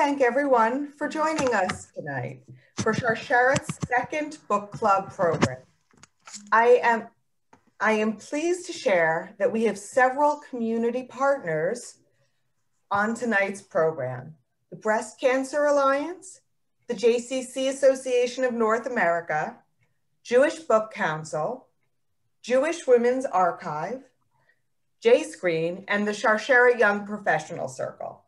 thank everyone for joining us tonight for Sharsheret second book club program. I am, I am pleased to share that we have several community partners on tonight's program. The Breast Cancer Alliance, the JCC Association of North America, Jewish Book Council, Jewish Women's Archive, J-Screen, and the Sharsheret Young Professional Circle.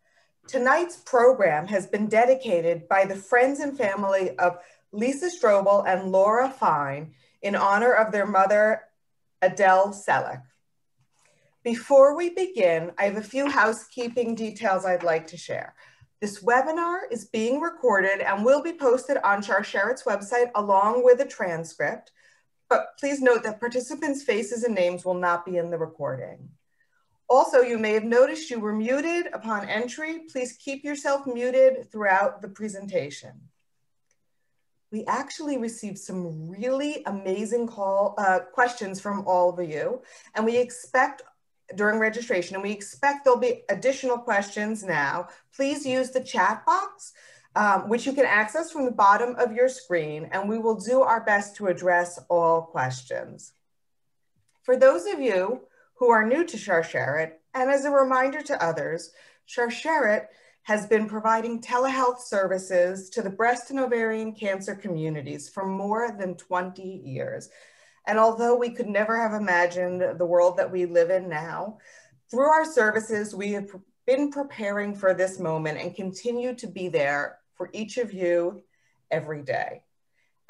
Tonight's program has been dedicated by the friends and family of Lisa Strobel and Laura Fine in honor of their mother, Adele Selleck. Before we begin, I have a few housekeeping details I'd like to share. This webinar is being recorded and will be posted on Sharsheret's website along with a transcript, but please note that participants' faces and names will not be in the recording. Also, you may have noticed you were muted upon entry. Please keep yourself muted throughout the presentation. We actually received some really amazing call uh, questions from all of you, and we expect during registration, and we expect there'll be additional questions now. Please use the chat box, um, which you can access from the bottom of your screen, and we will do our best to address all questions. For those of you who are new to Sharsheret, and as a reminder to others, Sharsheret has been providing telehealth services to the breast and ovarian cancer communities for more than 20 years. And although we could never have imagined the world that we live in now, through our services, we have been preparing for this moment and continue to be there for each of you every day.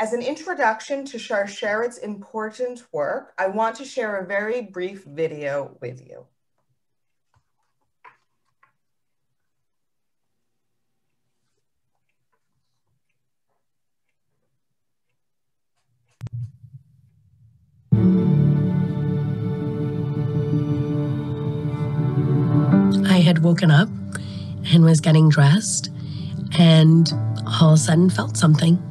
As an introduction to Sharsheret's important work, I want to share a very brief video with you. I had woken up and was getting dressed and all of a sudden felt something.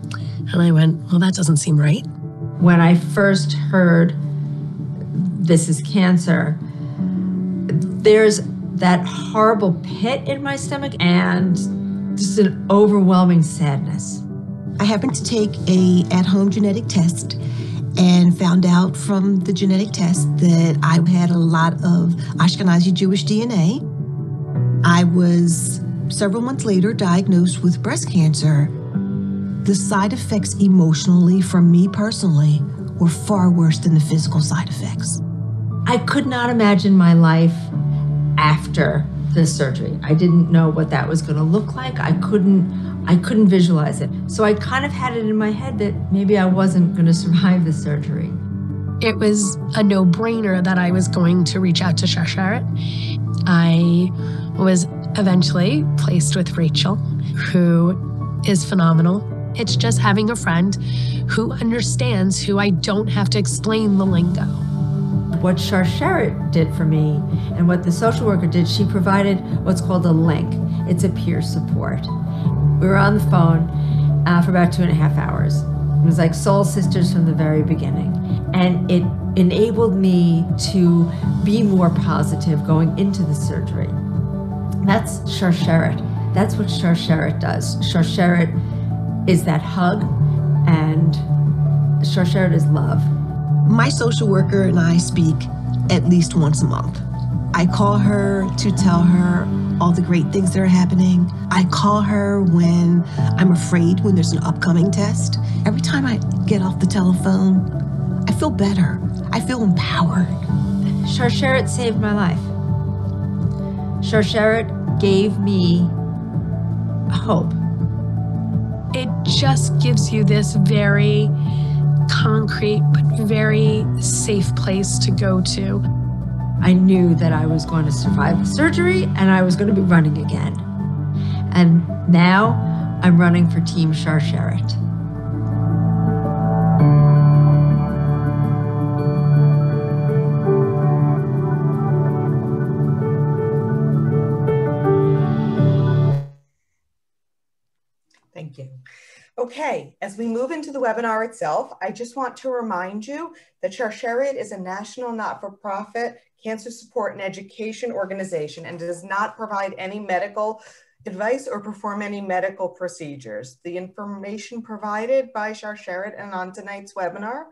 And I went, Well, that doesn't seem right. When I first heard this is cancer, there's that horrible pit in my stomach and just an overwhelming sadness. I happened to take a at-home genetic test and found out from the genetic test that I had a lot of Ashkenazi Jewish DNA. I was several months later diagnosed with breast cancer. The side effects emotionally for me personally were far worse than the physical side effects. I could not imagine my life after the surgery. I didn't know what that was going to look like. I couldn't I couldn't visualize it. So I kind of had it in my head that maybe I wasn't going to survive the surgery. It was a no brainer that I was going to reach out to Sharsheret. I was eventually placed with Rachel, who is phenomenal. It's just having a friend who understands who I don't have to explain the lingo. What Sharsheret did for me and what the social worker did, she provided what's called a link. It's a peer support. We were on the phone uh, for about two and a half hours. It was like soul sisters from the very beginning. And it enabled me to be more positive going into the surgery. That's Sharsheret. That's what Sharsheret does. Sharsheret is that hug, and Sharsheret is love. My social worker and I speak at least once a month. I call her to tell her all the great things that are happening. I call her when I'm afraid when there's an upcoming test. Every time I get off the telephone, I feel better. I feel empowered. Sharsheret saved my life. Sharsheret gave me hope. It just gives you this very concrete but very safe place to go to. I knew that I was going to survive the surgery and I was going to be running again. And now I'm running for Team Sharsheret. Thank as we move into the webinar itself, I just want to remind you that Sharsheret is a national not-for-profit cancer support and education organization and does not provide any medical advice, or perform any medical procedures. The information provided by Sharsheret and on tonight's webinar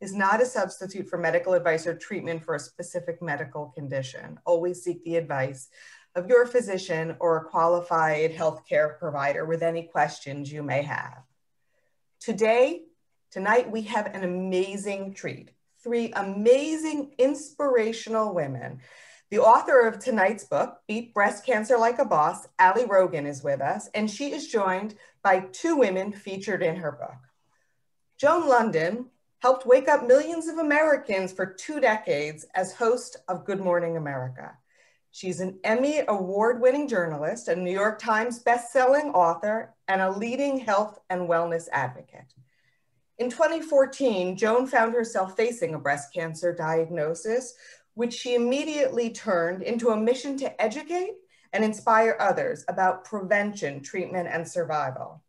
is not a substitute for medical advice or treatment for a specific medical condition. Always seek the advice of your physician or a qualified healthcare provider with any questions you may have. Today, tonight, we have an amazing treat. Three amazing, inspirational women. The author of tonight's book, Beat Breast Cancer Like a Boss, Ali Rogin, is with us, and she is joined by two women featured in her book. Joan Lunden helped wake up millions of Americans for two decades as host of Good Morning America. She's an Emmy award winning journalist, a New York Times best-selling author, and a leading health and wellness advocate. In 2014, Joan found herself facing a breast cancer diagnosis, which she immediately turned into a mission to educate and inspire others about prevention, treatment, and survival.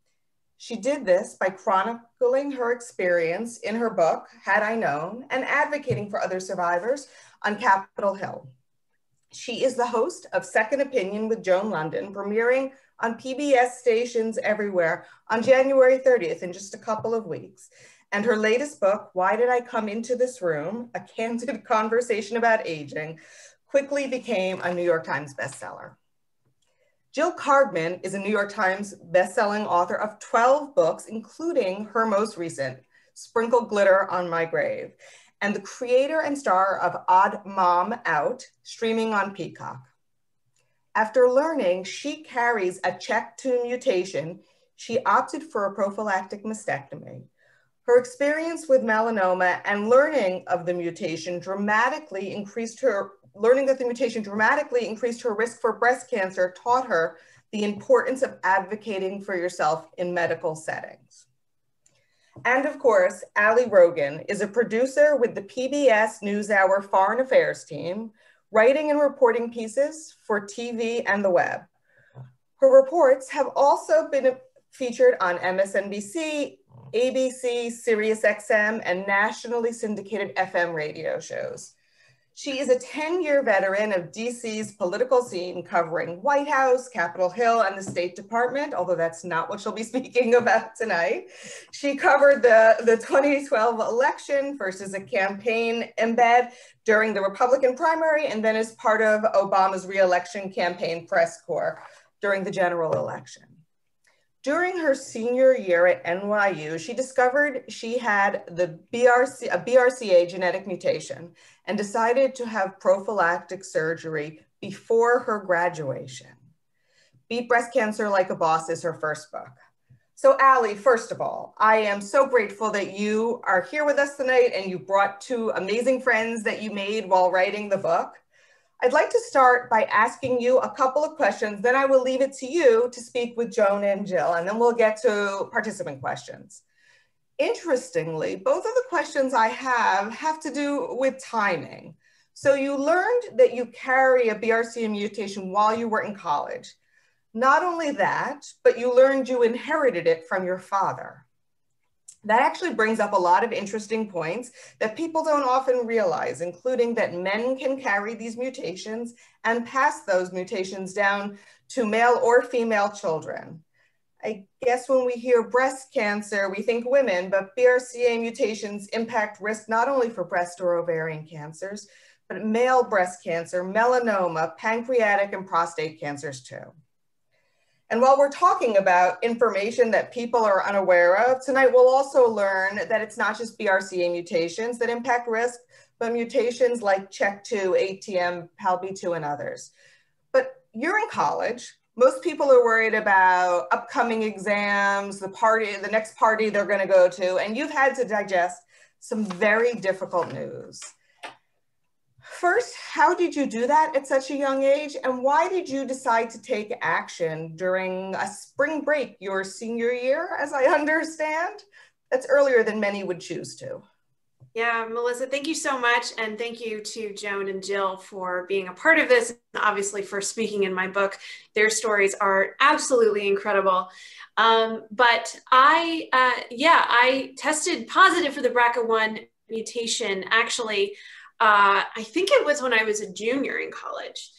She did this by chronicling her experience in her book, Had I Known, and advocating for other survivors on Capitol Hill. She is the host of Second Opinion with Joan Lunden, premiering on PBS stations everywhere on January 30th in just a couple of weeks. And her latest book, Why Did I Come Into This Room? A Candid Conversation About Aging, quickly became a New York Times bestseller. Jill Kargman is a New York Times bestselling author of 12 books, including her most recent, Sprinkle Glitter on My Grave and the creator and star of Odd Mom Out, streaming on Peacock. After learning she carries a CHEK2 mutation, she opted for a prophylactic mastectomy. Her experience with melanoma and learning of the mutation dramatically increased her, learning that the mutation dramatically increased her risk for breast cancer taught her the importance of advocating for yourself in medical settings. And of course, Ali Rogin is a producer with the PBS NewsHour Foreign Affairs team, writing and reporting pieces for TV and the web. Her reports have also been featured on MSNBC, ABC, SiriusXM, and nationally syndicated FM radio shows. She is a 10 year veteran of DC's political scene, covering White House, Capitol Hill, and the State Department, although that's not what she'll be speaking about tonight. She covered the, the 2012 election as a campaign embed during the Republican primary, and then as part of Obama's reelection campaign press corps during the general election. During her senior year at NYU, she discovered she had the BRC, a BRCA genetic mutation and decided to have prophylactic surgery before her graduation. Beat Breast Cancer Like a Boss is her first book. So Ali, first of all, I am so grateful that you are here with us tonight and you brought two amazing friends that you made while writing the book. I'd like to start by asking you a couple of questions, then I will leave it to you to speak with Joan and Jill, and then we'll get to participant questions. Interestingly, both of the questions I have have to do with timing. So you learned that you carry a BRCA mutation while you were in college. Not only that, but you learned you inherited it from your father that actually brings up a lot of interesting points that people don't often realize, including that men can carry these mutations and pass those mutations down to male or female children. I guess when we hear breast cancer, we think women, but BRCA mutations impact risk not only for breast or ovarian cancers, but male breast cancer, melanoma, pancreatic, and prostate cancers too. And while we're talking about information that people are unaware of, tonight we'll also learn that it's not just BRCA mutations that impact risk, but mutations like CHEK2, ATM, PALB2, and others. But you're in college. Most people are worried about upcoming exams, the party, the next party they're going to go to, and you've had to digest some very difficult news. First, how did you do that at such a young age? And why did you decide to take action during a spring break your senior year, as I understand? That's earlier than many would choose to. Yeah, Melissa, thank you so much. And thank you to Joan and Jill for being a part of this, and obviously for speaking in my book. Their stories are absolutely incredible. Um, but I, uh, yeah, I tested positive for the BRCA1 mutation actually uh, I think it was when I was a junior in college.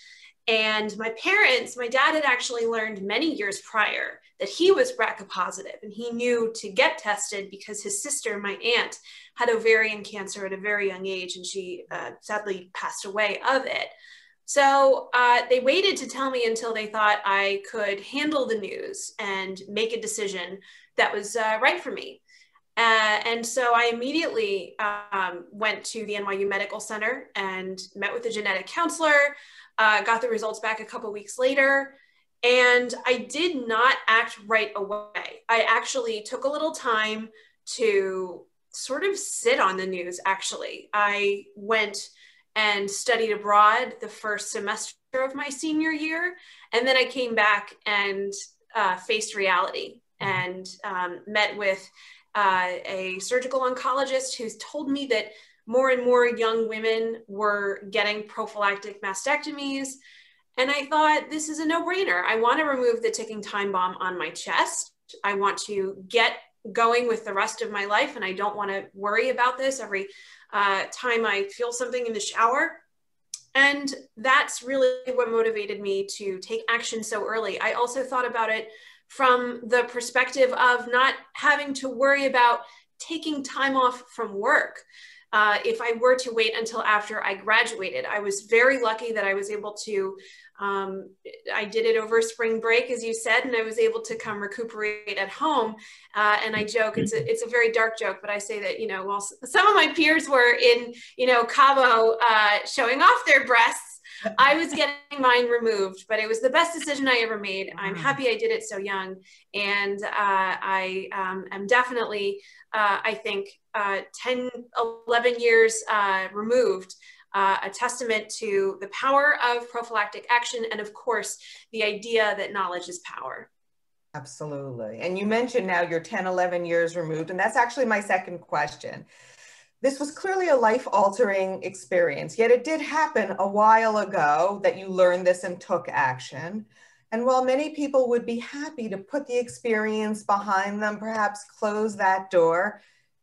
And my parents, my dad had actually learned many years prior that he was BRCA positive and he knew to get tested because his sister, my aunt, had ovarian cancer at a very young age and she uh, sadly passed away of it. So uh, they waited to tell me until they thought I could handle the news and make a decision that was uh, right for me. Uh, and so I immediately um, went to the NYU Medical Center and met with a genetic counselor, uh, got the results back a couple weeks later. And I did not act right away. I actually took a little time to sort of sit on the news, actually. I went and studied abroad the first semester of my senior year. And then I came back and uh, faced reality and um, met with uh, a surgical oncologist who's told me that more and more young women were getting prophylactic mastectomies. And I thought, this is a no brainer. I want to remove the ticking time bomb on my chest. I want to get going with the rest of my life, and I don't want to worry about this every uh, time I feel something in the shower. And that's really what motivated me to take action so early. I also thought about it from the perspective of not having to worry about taking time off from work. Uh, if I were to wait until after I graduated, I was very lucky that I was able to um, I did it over spring break, as you said, and I was able to come recuperate at home. Uh, and I joke, it's a, it's a very dark joke, but I say that, you know, while some of my peers were in, you know, Cabo uh, showing off their breasts, I was getting mine removed, but it was the best decision I ever made. I'm happy I did it so young. And uh, I um, am definitely, uh, I think, uh, 10, 11 years uh, removed uh, a testament to the power of prophylactic action and, of course, the idea that knowledge is power. Absolutely. And you mentioned now you're 10, 11 years removed, and that's actually my second question. This was clearly a life altering experience, yet it did happen a while ago that you learned this and took action. And while many people would be happy to put the experience behind them, perhaps close that door,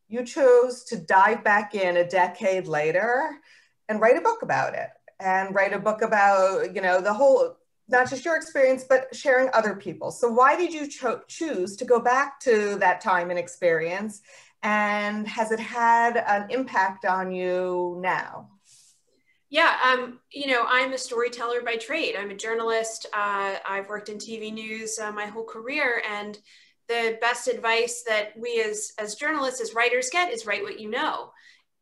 you chose to dive back in a decade later and write a book about it and write a book about, you know, the whole, not just your experience, but sharing other people. So why did you cho- choose to go back to that time and experience? And has it had an impact on you now? Yeah, um, you know, I'm a storyteller by trade. I'm a journalist. Uh, I've worked in TV news uh, my whole career, and the best advice that we as as journalists, as writers, get is write what you know.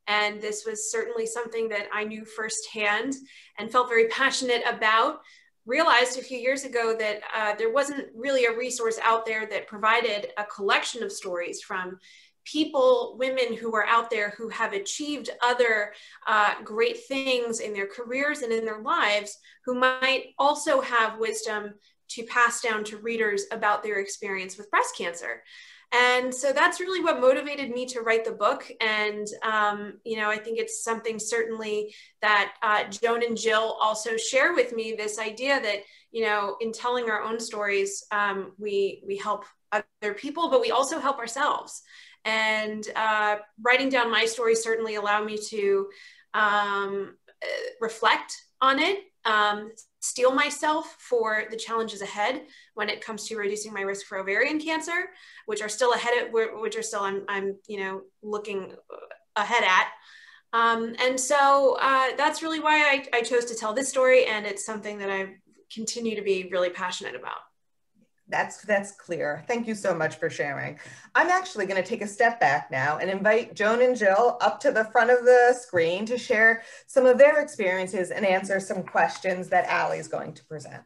And this was certainly something that I knew firsthand and felt very passionate about. Realized a few years ago that uh, there wasn't really a resource out there that provided a collection of stories from people, women who are out there who have achieved other uh, great things in their careers and in their lives, who might also have wisdom to pass down to readers about their experience with breast cancer. And so that's really what motivated me to write the book. And, um, you know, I think it's something certainly that uh, Joan and Jill also share with me this idea that, you know, in telling our own stories, um, we, we help other people, but we also help ourselves. And uh, writing down my story certainly allowed me to um, uh, reflect on it, um, steel myself for the challenges ahead when it comes to reducing my risk for ovarian cancer, which are still ahead of, which are still I'm, I'm you know, looking ahead at. Um, and so uh, that's really why I, I chose to tell this story. And it's something that I continue to be really passionate about. That's that's clear. Thank you so much for sharing. I'm actually going to take a step back now and invite Joan and Jill up to the front of the screen to share some of their experiences and answer some questions that Ali is going to present.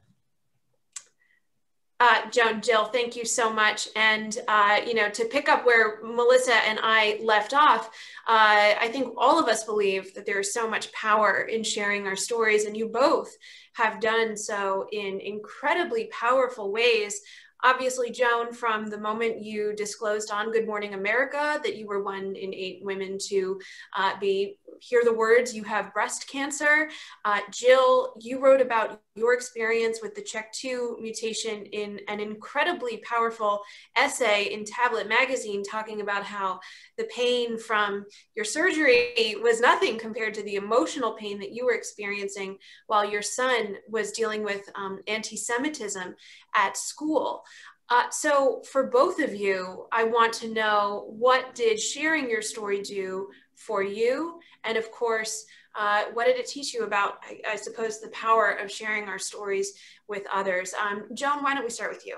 Uh, Joan, Jill, thank you so much. And, uh, you know, to pick up where Melissa and I left off, uh, I think all of us believe that there is so much power in sharing our stories, and you both have done so in incredibly powerful ways. obviously, Joan, from the moment you disclosed on Good Morning America that you were one in eight women to uh, be hear the words, you have breast cancer. Uh, Jill, you wrote about your experience with the CHEK2 mutation in an incredibly powerful essay in Tablet Magazine, talking about how the pain from your surgery was nothing compared to the emotional pain that you were experiencing while your son was dealing with um, anti Semitism at school. Uh, so for both of you, I want to know what did sharing your story do for you? And of course, uh, what did it teach you about, I, I, suppose, the power of sharing our stories with others? Um, Joan, why don't we start with you?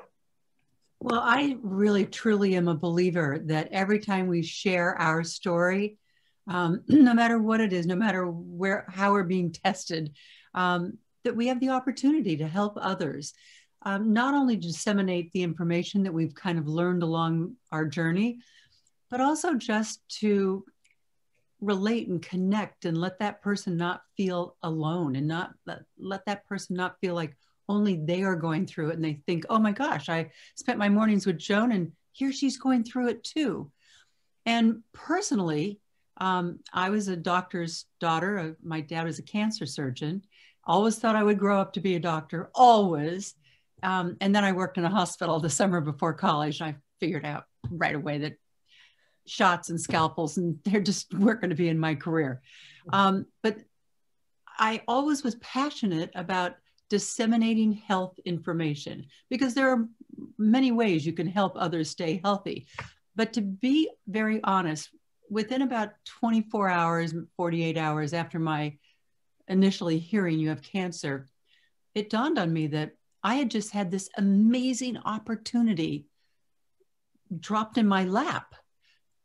Well, I really truly am a believer that every time we share our story, um, no matter what it is, no matter where how we're being tested, um, that we have the opportunity to help others um, not only disseminate the information that we've kind of learned along our journey, but also just to relate and connect and let that person not feel alone and not let, let that person not feel like only they are going through it and they think, oh my gosh, I spent my mornings with Joan and here she's going through it too. And personally, um, I was a doctor's daughter. Uh, my dad was a cancer surgeon. Always thought I would grow up to be a doctor, always. Um, and then I worked in a hospital the summer before college. And I figured out right away that shots and scalpels and they're just weren't going to be in my career. Um, but I always was passionate about disseminating health information because there are many ways you can help others stay healthy. But to be very honest, within about 24 hours, 48 hours after my initially hearing you have cancer, it dawned on me that I had just had this amazing opportunity dropped in my lap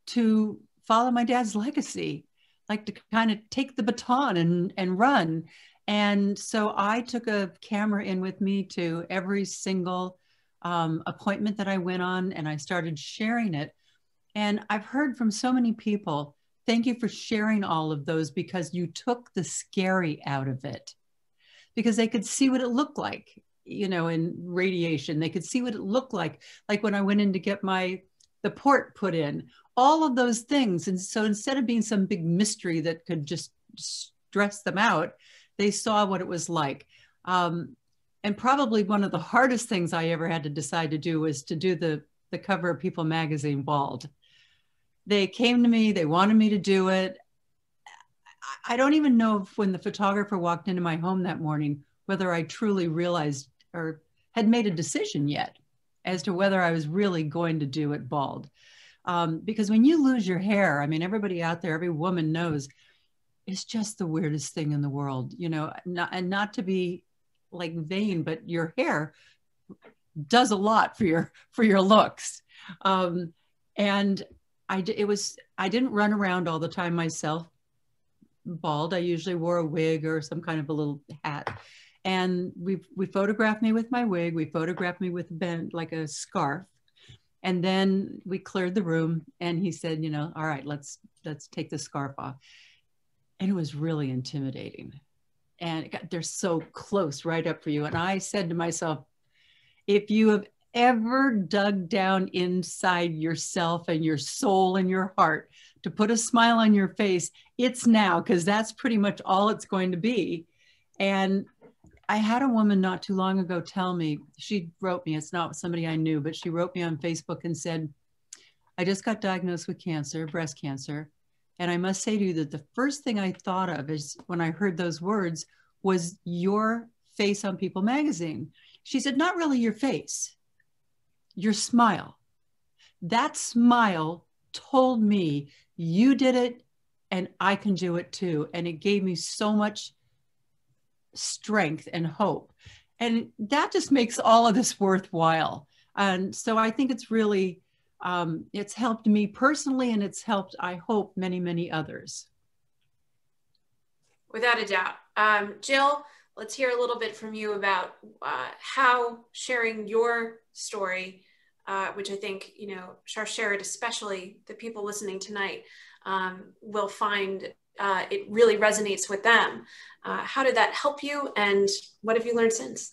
to follow my dad's legacy, like to kind of take the baton and, and run. And so I took a camera in with me to every single um, appointment that I went on and I started sharing it. And I've heard from so many people, thank you for sharing all of those because you took the scary out of it because they could see what it looked like you know, in radiation. They could see what it looked like, like when I went in to get my the port put in, all of those things. And so instead of being some big mystery that could just stress them out, they saw what it was like. Um, and probably one of the hardest things I ever had to decide to do was to do the the cover of People magazine bald. They came to me, they wanted me to do it. I don't even know if when the photographer walked into my home that morning, whether I truly realized or had made a decision yet as to whether I was really going to do it bald. Um, because when you lose your hair, I mean, everybody out there, every woman knows it's just the weirdest thing in the world, you know, not, and not to be like vain, but your hair does a lot for your, for your looks. Um, and I, it was, I didn't run around all the time myself bald. I usually wore a wig or some kind of a little hat and we we photographed me with my wig. We photographed me with bent like a scarf, and then we cleared the room. And he said, you know, all right, let's let's take the scarf off. And it was really intimidating, and got, they're so close, right up for you. And I said to myself, if you have ever dug down inside yourself and your soul and your heart to put a smile on your face, it's now because that's pretty much all it's going to be. And I had a woman not too long ago tell me, she wrote me, it's not somebody I knew, but she wrote me on Facebook and said, I just got diagnosed with cancer, breast cancer. And I must say to you that the first thing I thought of is when I heard those words was your face on People magazine. She said, Not really your face, your smile. That smile told me you did it and I can do it too. And it gave me so much strength and hope. And that just makes all of this worthwhile. And so I think it's really, um, it's helped me personally and it's helped, I hope, many, many others. Without a doubt. Um, Jill, let's hear a little bit from you about uh, how sharing your story, uh, which I think, you know, Shar Sharsheret, especially the people listening tonight, um, will find uh, it really resonates with them. Uh, how did that help you, and what have you learned since?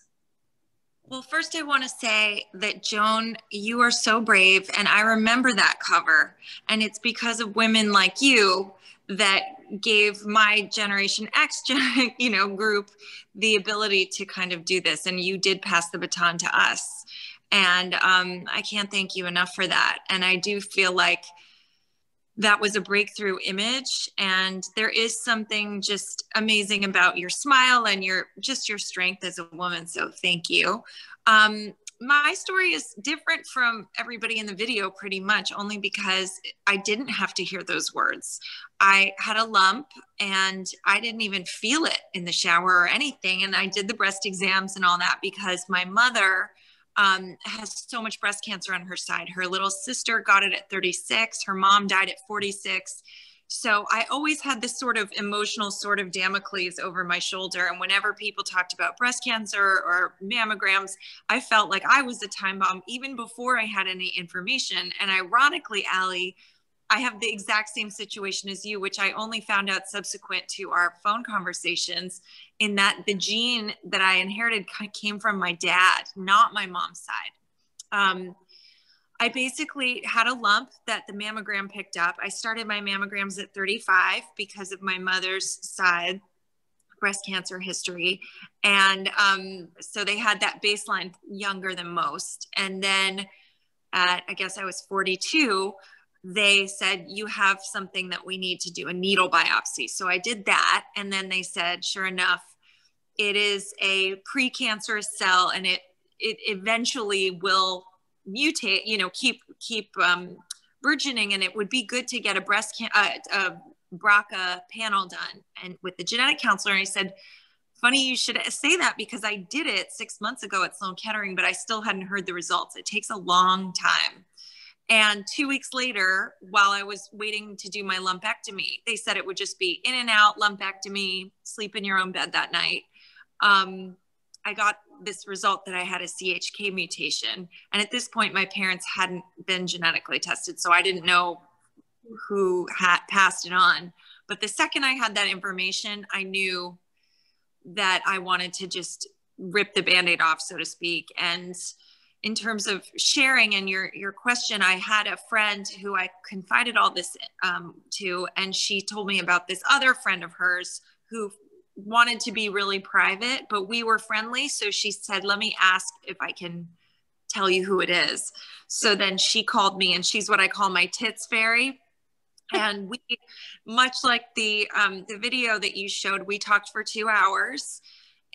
Well, first, I want to say that Joan, you are so brave. And I remember that cover. And it's because of women like you that gave my Generation X, you know, group the ability to kind of do this. And you did pass the baton to us. And um, I can't thank you enough for that. And I do feel like that was a breakthrough image. And there is something just amazing about your smile and your just your strength as a woman. So thank you. Um, my story is different from everybody in the video pretty much only because i didn't have to hear those words. I had a lump and i didn't even feel it in the shower or anything. And i did the breast exams and all that because my mother um, has so much breast cancer on her side. Her little sister got it at 36, her mom died at 46. So I always had this sort of emotional sort of Damocles over my shoulder. And whenever people talked about breast cancer or mammograms, I felt like I was a time bomb even before I had any information. And ironically, Ali, I have the exact same situation as you, which I only found out subsequent to our phone conversations, in that the gene that I inherited came from my dad, not my mom's side. Um, I basically had a lump that the mammogram picked up. I started my mammograms at 35 because of my mother's side breast cancer history. And um, so they had that baseline younger than most. And then at, I guess I was 42, they said, You have something that we need to do a needle biopsy. So I did that. And then they said, Sure enough, it is a precancerous cell and it, it eventually will mutate, you know, keep, keep um, burgeoning. And it would be good to get a breast, can- uh, a BRCA panel done. And with the genetic counselor, And I said, Funny you should say that because I did it six months ago at Sloan Kettering, but I still hadn't heard the results. It takes a long time. And two weeks later, while I was waiting to do my lumpectomy, they said it would just be in and out lumpectomy, sleep in your own bed that night. Um, I got this result that I had a CHK mutation. And at this point, my parents hadn't been genetically tested. So I didn't know who had passed it on. But the second I had that information, I knew that I wanted to just rip the band aid off, so to speak. And in terms of sharing and your your question i had a friend who i confided all this um, to and she told me about this other friend of hers who wanted to be really private but we were friendly. So she said let me ask if i can tell you who it is. So then she called me and she's what i call my tits fairy. And we much like the um, the video that you showed we talked for two hours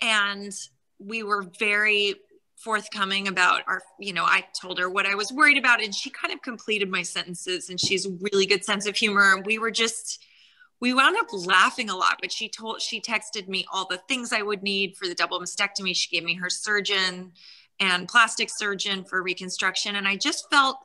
and we were very forthcoming about our you know i told her what i was worried about and she kind of completed my sentences and she's really good sense of humor. And we were just we wound up laughing a lot but she told she texted me all the things i would need for the double mastectomy. She gave me her surgeon and plastic surgeon for reconstruction and i just felt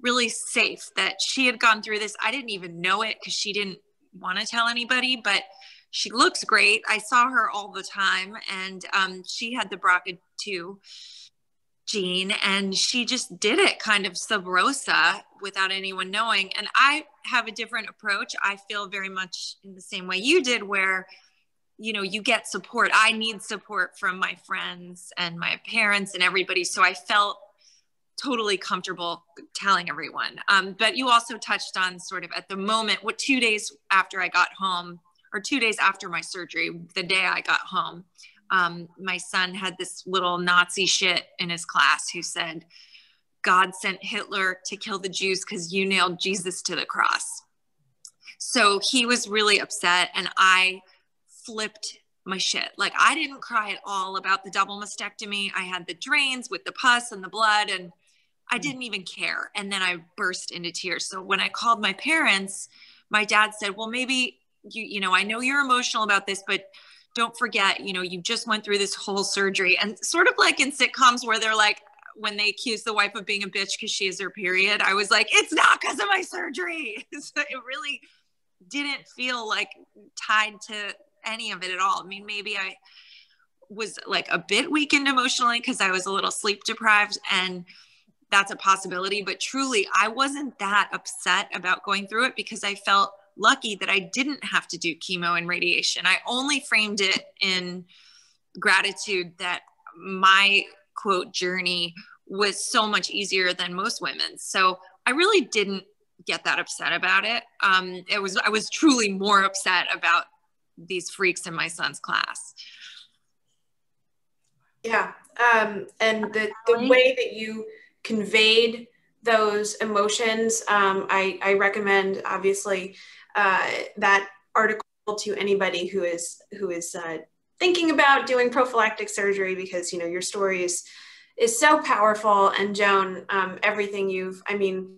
really safe that she had gone through this. I didn't even know it because she didn't want to tell anybody but she looks great. I saw her all the time, and um, she had the BRCA2 gene, and she just did it kind of sub rosa without anyone knowing. And I have a different approach. I feel very much in the same way you did, where you know you get support. I need support from my friends and my parents and everybody. So I felt totally comfortable telling everyone. Um, but you also touched on sort of at the moment, what two days after I got home, or two days after my surgery, the day I got home, um, my son had this little Nazi shit in his class who said, God sent Hitler to kill the Jews because you nailed Jesus to the cross. So he was really upset, and I flipped my shit. Like, I didn't cry at all about the double mastectomy. I had the drains with the pus and the blood, and I hmm. didn't even care. And then I burst into tears. So when I called my parents, my dad said, Well, maybe you you know i know you're emotional about this but don't forget you know you just went through this whole surgery and sort of like in sitcoms where they're like when they accuse the wife of being a bitch because she has her period i was like it's not because of my surgery. So it really didn't feel like tied to any of it at all. I mean maybe i was like a bit weakened emotionally because i was a little sleep deprived and that's a possibility but truly i wasn't that upset about going through it because i felt lucky that I didn't have to do chemo and radiation. I only framed it in gratitude that my quote journey was so much easier than most women's. So I really didn't get that upset about it. Um, it was I was truly more upset about these freaks in my son's class. Yeah, um, and the the way that you conveyed those emotions, um, I I recommend obviously uh, that article to anybody who is who is uh, thinking about doing prophylactic surgery because you know your story is is so powerful. And joan um, everything you've i mean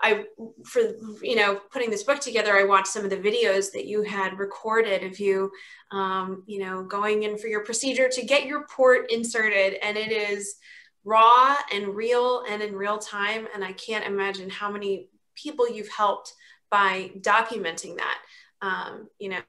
i for you know putting this book together i watched some of the videos that you had recorded of you um, you know going in for your procedure to get your port inserted. And it is raw and real and in real time. And i can't imagine how many people you've helped by documenting that um, you know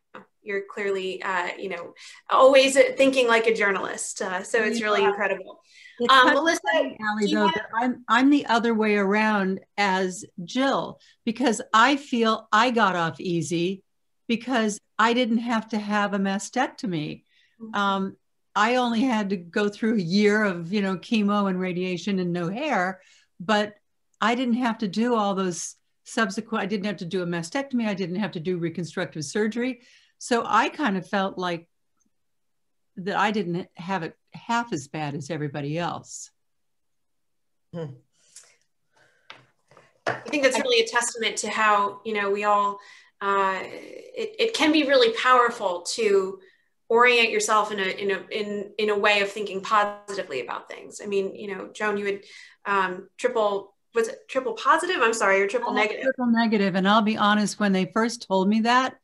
you're clearly uh, you know always thinking like a journalist uh, so it's really incredible it's um, Melissa, Ali, though, that I'm I'm the other way around as Jill because I feel I got off easy because I didn't have to have a mastectomy. Mm-hmm. Um, I only had to go through a year of you know chemo and radiation and no hair, but I didn't have to do all those subsequent. I didn't have to do a mastectomy. I didn't have to do reconstructive surgery. So I kind of felt like that I didn't have it half as bad as everybody else. Hmm. I think that's really a testament to how, you know, we all, uh, it, it can be really powerful to orient yourself in a, in a, in, in a way of thinking positively about things. I mean, you know, Joan, you would um, triple, was it triple positive? I'm sorry, you're triple negative. Triple negative. And I'll be honest, when they first told me that,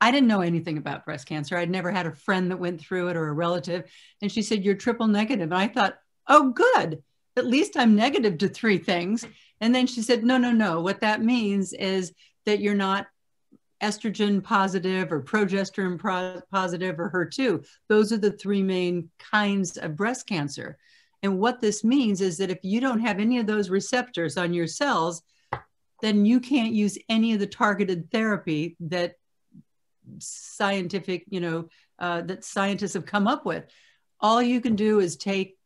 I didn't know anything about breast cancer. I'd never had a friend that went through it or a relative. And she said, You're triple negative. And I thought, Oh, good. At least I'm negative to three things. And then she said, No, no, no. What that means is that you're not estrogen positive or progesterone pro- positive or HER2. Those are the three main kinds of breast cancer. And what this means is that if you don't have any of those receptors on your cells, then you can't use any of the targeted therapy that scientific, you know, uh, that scientists have come up with. All you can do is take,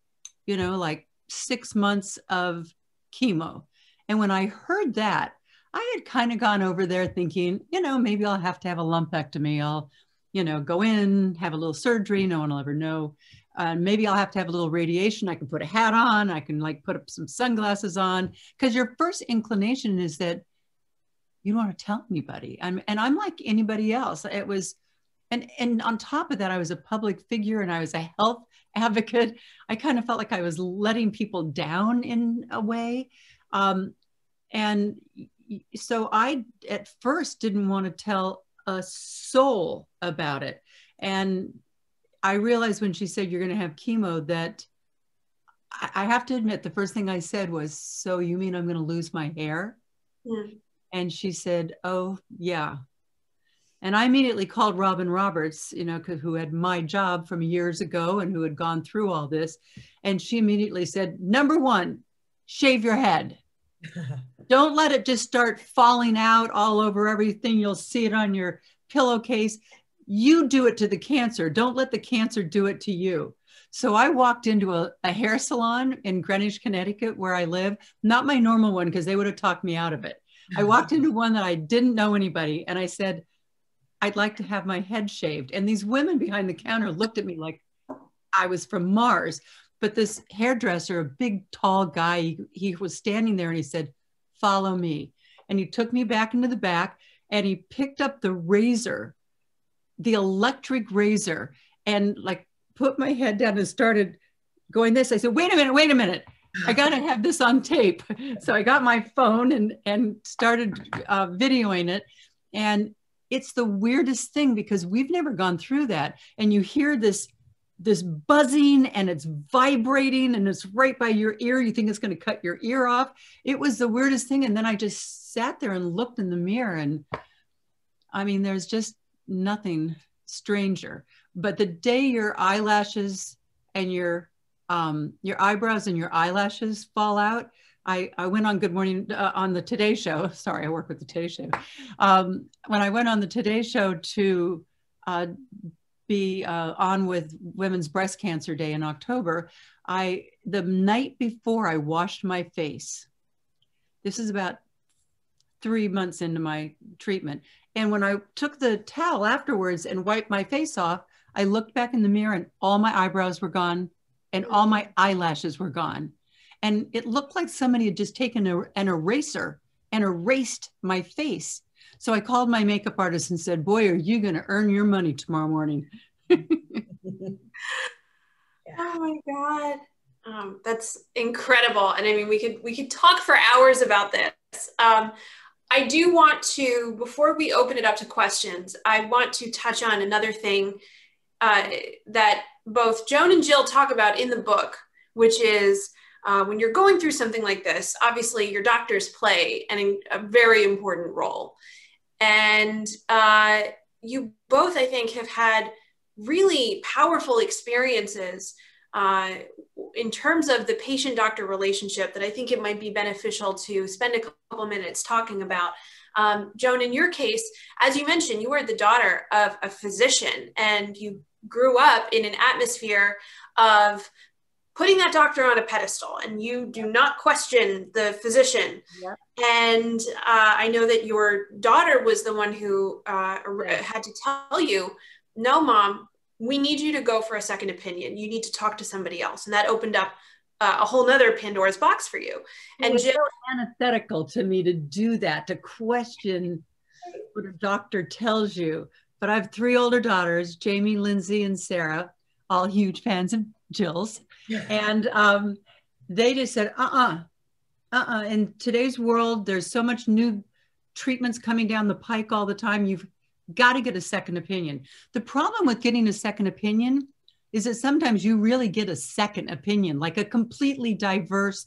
you know, like six months of chemo. And when I heard that, I had kind of gone over there thinking, you know, maybe I'll have to have a lumpectomy. I'll, you know, go in, have a little surgery. No one will ever know. Uh, maybe I'll have to have a little radiation. I can put a hat on. I can like put up some sunglasses on. Because your first inclination is that you don't want to tell anybody. I'm, and I'm like anybody else. It was, and and on top of that, I was a public figure and I was a health advocate. I kind of felt like I was letting people down in a way. Um, and so I at first didn't want to tell a soul about it. And I realized when she said you're going to have chemo that I have to admit the first thing I said was, "So you mean I'm going to lose my hair?" Mm. And she said, Oh, yeah. And I immediately called Robin Roberts, you know, who had my job from years ago and who had gone through all this. And she immediately said, Number one, shave your head. Don't let it just start falling out all over everything. You'll see it on your pillowcase. You do it to the cancer. Don't let the cancer do it to you. So I walked into a, a hair salon in Greenwich, Connecticut, where I live, not my normal one, because they would have talked me out of it. I mm-hmm. walked into one that I didn't know anybody and I said, I'd like to have my head shaved. And these women behind the counter looked at me like I was from Mars. But this hairdresser, a big, tall guy, he, he was standing there and he said, Follow me. And he took me back into the back and he picked up the razor, the electric razor, and like put my head down and started going this. I said, Wait a minute, wait a minute. I got to have this on tape. So I got my phone and, and started uh, videoing it. And it's the weirdest thing because we've never gone through that. And you hear this this buzzing and it's vibrating and it's right by your ear. You think it's going to cut your ear off. It was the weirdest thing. And then I just sat there and looked in the mirror. And I mean, there's just nothing stranger. But the day your eyelashes and your um, your eyebrows and your eyelashes fall out. I, I went on Good Morning uh, on the Today Show. Sorry, I work with the Today Show. Um, when I went on the Today Show to uh, be uh, on with Women's Breast Cancer Day in October, I the night before I washed my face. This is about three months into my treatment. And when I took the towel afterwards and wiped my face off, I looked back in the mirror and all my eyebrows were gone and all my eyelashes were gone. And it looked like somebody had just taken a, an eraser and erased my face. So I called my makeup artist and said, Boy, are you going to earn your money tomorrow morning? Oh my God. Um, that's incredible. And I mean, we could, we could talk for hours about this. Um, I do want to, before we open it up to questions, I want to touch on another thing uh, that both Joan and Jill talk about in the book, which is uh, when you're going through something like this, obviously your doctors play an, a very important role. And uh, you both, I think, have had really powerful experiences uh, in terms of the patient doctor relationship that I think it might be beneficial to spend a couple minutes talking about. Um, Joan, in your case, as you mentioned, you were the daughter of a physician and you grew up in an atmosphere of putting that doctor on a pedestal and you do not question the physician. Yep. And uh, I know that your daughter was the one who uh, had to tell you, no, mom, we need you to go for a second opinion. You need to talk to somebody else. And that opened up uh, a whole nother Pandora's box for you. And it was Jill, so antithetical to me to do that, to question what a doctor tells you. But I have three older daughters, Jamie, Lindsay, and Sarah, all huge fans of Jill's. And um, they just said, uh-uh, uh-uh. In today's world, there's so much new treatments coming down the pike all the time. You've got to get a second opinion. The problem with getting a second opinion is that sometimes you really get a second opinion, like a completely diverse,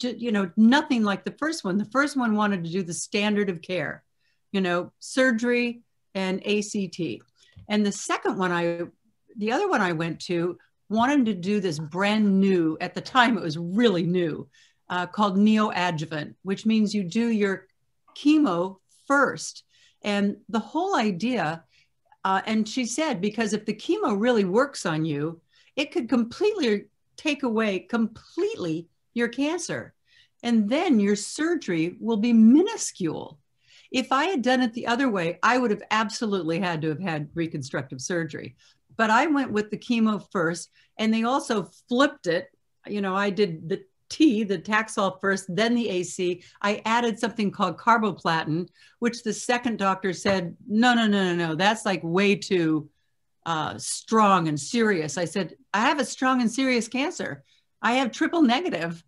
you know, nothing like the first one. The first one wanted to do the standard of care, you know, surgery and ACT. And the second one, I, the other one I went to wanted to do this brand new, at the time it was really new, uh, called neoadjuvant, which means you do your chemo first and the whole idea, uh, and she said, because if the chemo really works on you, it could completely take away completely your cancer. And then your surgery will be minuscule. If I had done it the other way, I would have absolutely had to have had reconstructive surgery. But I went with the chemo first, and they also flipped it. You know, I did the T, the Taxol first, then the AC. I added something called carboplatin, which the second doctor said, no, no, no, no, no, that's like way too uh, strong and serious. I said, I have a strong and serious cancer. I have triple negative.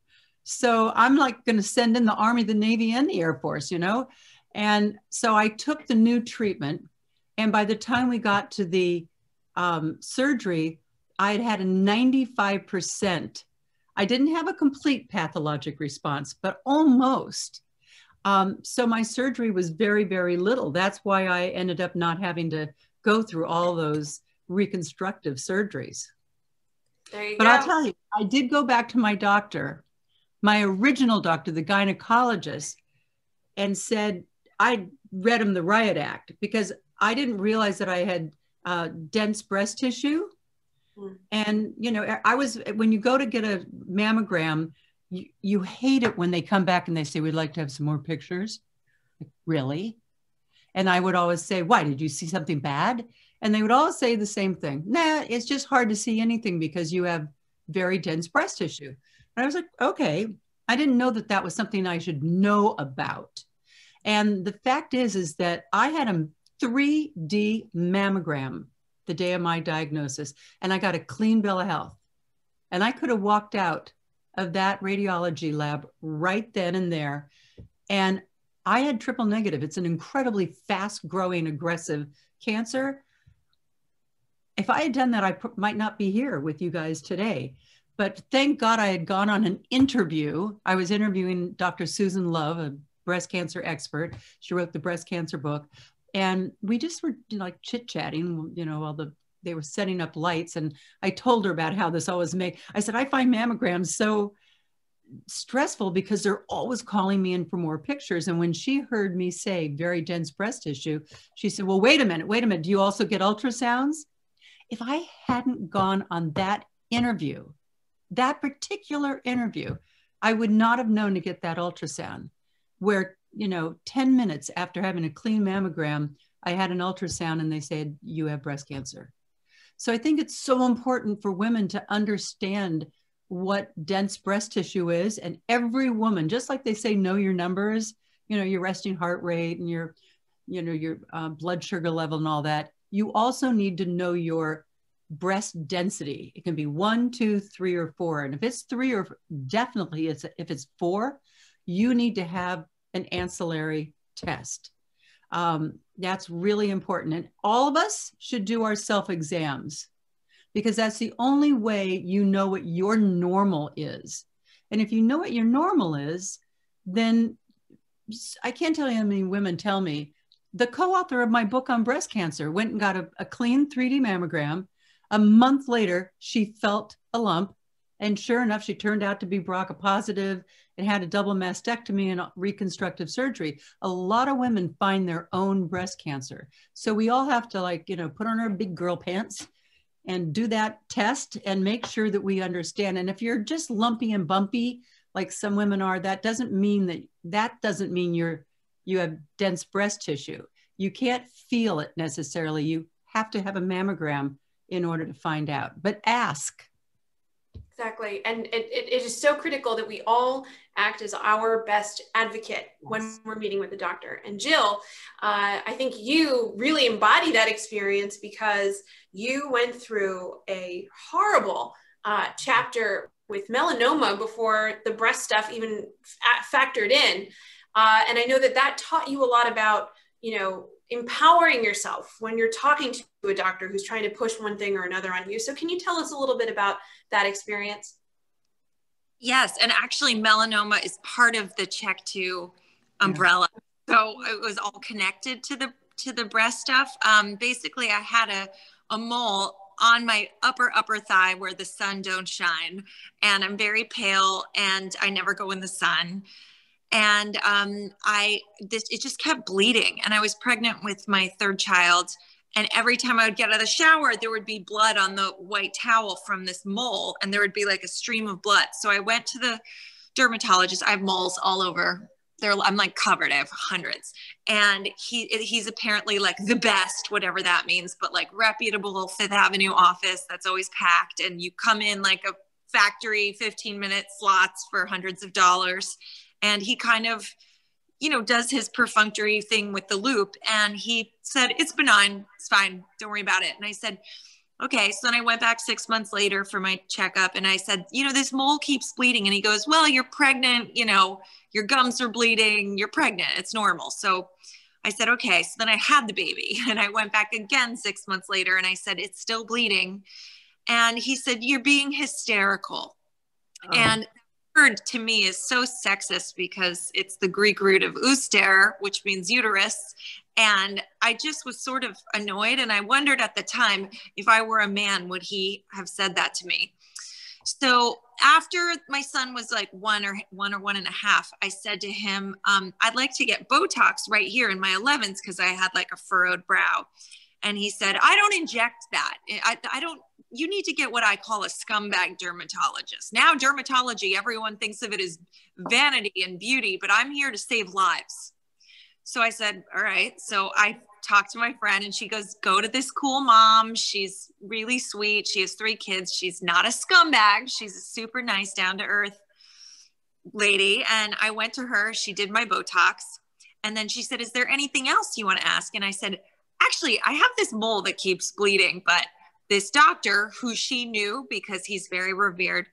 So I'm like going to send in the Army, the Navy, and the Air Force, you know? And so I took the new treatment. And by the time we got to the um, surgery, I had had a 95% I didn't have a complete pathologic response, but almost. Um, so my surgery was very, very little. That's why I ended up not having to go through all those reconstructive surgeries. but go. I'll tell you, I did go back to my doctor, my original doctor, the gynecologist, and said, I read him the Riot Act because I didn't realize that I had uh, dense breast tissue. And, you know, I was, when you go to get a mammogram, you, you hate it when they come back and they say, we'd like to have some more pictures. Like, really? And I would always say, why? Did you see something bad? And they would all say the same thing. Nah, it's just hard to see anything because you have very dense breast tissue. And I was like, okay. I didn't know that that was something I should know about. And the fact is, is that I had a 3D mammogram the day of my diagnosis, and I got a clean bill of health. And I could have walked out of that radiology lab right then and there. And I had triple negative. It's an incredibly fast growing, aggressive cancer. If I had done that, I pr- might not be here with you guys today. But thank God I had gone on an interview. I was interviewing Dr. Susan Love, a breast cancer expert. She wrote the breast cancer book and we just were you know, like chit chatting, you know, while the they were setting up lights, and I told her about how this always made. I said I find mammograms so stressful because they're always calling me in for more pictures. And when she heard me say very dense breast tissue, she said, "Well, wait a minute, wait a minute. Do you also get ultrasounds?" if I hadn't gone on that interview, that particular interview, I would not have known to get that ultrasound. Where, you know, 10 minutes after having a clean mammogram, I had an ultrasound and they said, You have breast cancer. So I think it's so important for women to understand what dense breast tissue is. And every woman, just like they say, know your numbers, you know, your resting heart rate and your, you know, your uh, blood sugar level and all that. You also need to know your breast density. It can be one, two, three, or four. And if it's three or definitely it's if it's four, you need to have an ancillary test. Um, that's really important. And all of us should do our self exams because that's the only way you know what your normal is. And if you know what your normal is, then I can't tell you how many women tell me the co author of my book on breast cancer went and got a, a clean 3D mammogram. A month later, she felt a lump. And sure enough, she turned out to be BRCA positive and had a double mastectomy and reconstructive surgery. A lot of women find their own breast cancer. So we all have to like, you know, put on our big girl pants and do that test and make sure that we understand. And if you're just lumpy and bumpy, like some women are, that doesn't mean that that doesn't mean you're you have dense breast tissue. You can't feel it necessarily. You have to have a mammogram in order to find out. But ask. Exactly. And it, it, it is so critical that we all act as our best advocate when we're meeting with the doctor. And Jill, uh, I think you really embody that experience because you went through a horrible uh, chapter with melanoma before the breast stuff even factored in. Uh, and I know that that taught you a lot about, you know, empowering yourself when you're talking to a doctor who's trying to push one thing or another on you. So can you tell us a little bit about that experience? Yes, and actually melanoma is part of the CHEK2 umbrella. Yeah. So it was all connected to the to the breast stuff. Um, basically, I had a a mole on my upper upper thigh where the sun don't shine, and I'm very pale, and I never go in the sun. And um, I this it just kept bleeding, and I was pregnant with my third child and every time I would get out of the shower, there would be blood on the white towel from this mole, and there would be like a stream of blood. So I went to the dermatologist. I have moles all over. There, I'm like covered. I have hundreds, and he he's apparently like the best, whatever that means, but like reputable Fifth Avenue office that's always packed, and you come in like a factory 15 minute slots for hundreds of dollars, and he kind of you know, does his perfunctory thing with the loupe. And he said, It's benign. It's fine. Don't worry about it. And I said, Okay. So then I went back six months later for my checkup and I said, You know, this mole keeps bleeding. And he goes, Well, you're pregnant. You know, your gums are bleeding. You're pregnant. It's normal. So I said, Okay. So then I had the baby and I went back again six months later and I said, It's still bleeding. And he said, You're being hysterical. Oh. And word to me is so sexist because it's the Greek root of ooster, which means uterus. And I just was sort of annoyed. And I wondered at the time if I were a man, would he have said that to me? So after my son was like one or one or one and a half, I said to him, um, I'd like to get Botox right here in my 11s because I had like a furrowed brow. And he said, I don't inject that. I, I don't you need to get what I call a scumbag dermatologist. Now, dermatology, everyone thinks of it as vanity and beauty, but I'm here to save lives. So I said, All right. So I talked to my friend and she goes, Go to this cool mom. She's really sweet. She has three kids. She's not a scumbag. She's a super nice, down to earth lady. And I went to her. She did my Botox. And then she said, Is there anything else you want to ask? And I said, Actually, I have this mole that keeps bleeding, but this doctor who she knew because he's very revered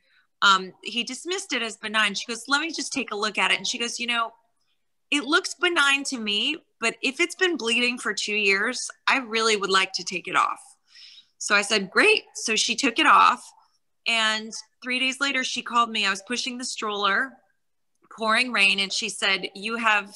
um, he dismissed it as benign. She goes let me just take a look at it. And she goes you know it looks benign to me but if it's been bleeding for two years i really would like to take it off. So i said great. So she took it off and three days later she called me. I was pushing the stroller pouring rain and she said you have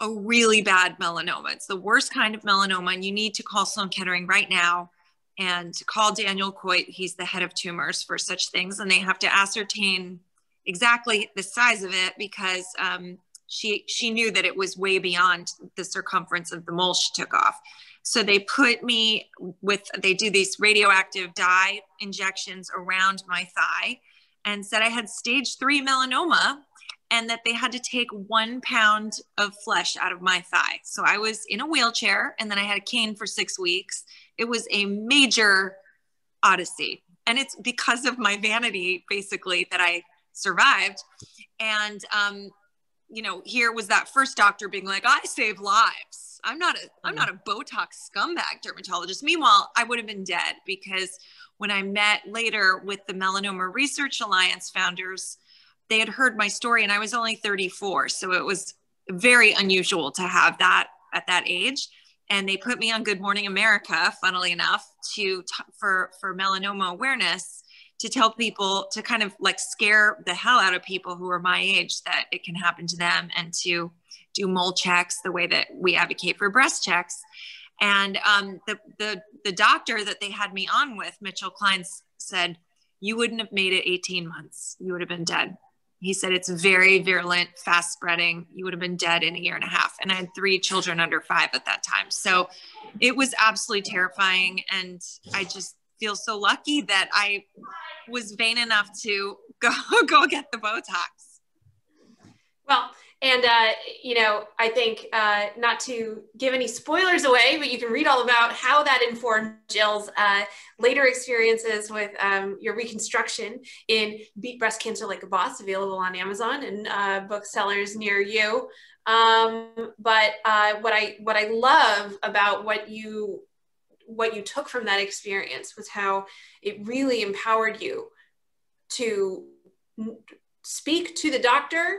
a really bad melanoma it's the worst kind of melanoma and you need to call sloan kettering right now and call Daniel Coit. He's the head of tumors for such things, and they have to ascertain exactly the size of it because um, she she knew that it was way beyond the circumference of the mole she took off. So they put me with they do these radioactive dye injections around my thigh and said I had stage 3 melanoma and that they had to take 1 pound of flesh out of my thigh. So I was in a wheelchair and then I had a cane for 6 weeks. It was a major odyssey. And it's because of my vanity basically that I survived. And um, you know, here was that first doctor being like, I save lives. I'm not a I'm not a Botox scumbag dermatologist. Meanwhile, I would have been dead because when I met later with the Melanoma Research Alliance founders, they had heard my story and I was only 34. So it was very unusual to have that at that age. And they put me on Good Morning America, funnily enough, to for for melanoma awareness to tell people to kind of like scare the hell out of people who are my age that it can happen to them and to do mole checks the way that we advocate for breast checks. And um, the, the, the doctor that they had me on with, Mitchell Klein, said, You wouldn't have made it 18 months. You would have been dead. He said, It's very virulent, fast spreading. You would have been dead in a year and a half. And I had three children under five at that time. So it was absolutely terrifying. And I just feel so lucky that I was vain enough to go go get the Botox. Well, and uh, you know, I think uh, not to give any spoilers away, but you can read all about how that informed Jill's uh, later experiences with um, your reconstruction in "Beat Breast Cancer Like a Boss," available on Amazon and uh, booksellers near you. Um, but uh, what I what I love about what you what you took from that experience was how it really empowered you to speak to the doctor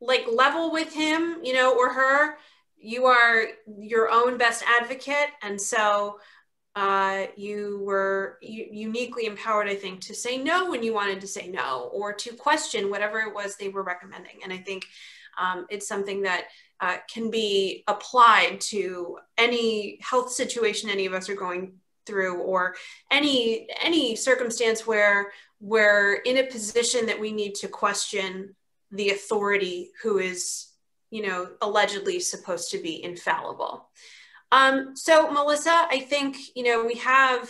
like level with him you know or her. You are your own best advocate. And so uh, you were uniquely empowered i think to say no when you wanted to say no or to question whatever it was they were recommending. And i think um, it's something that uh, can be applied to any health situation any of us are going through or any any circumstance where we're in a position that we need to question the authority who is you know allegedly supposed to be infallible um, so melissa i think you know we have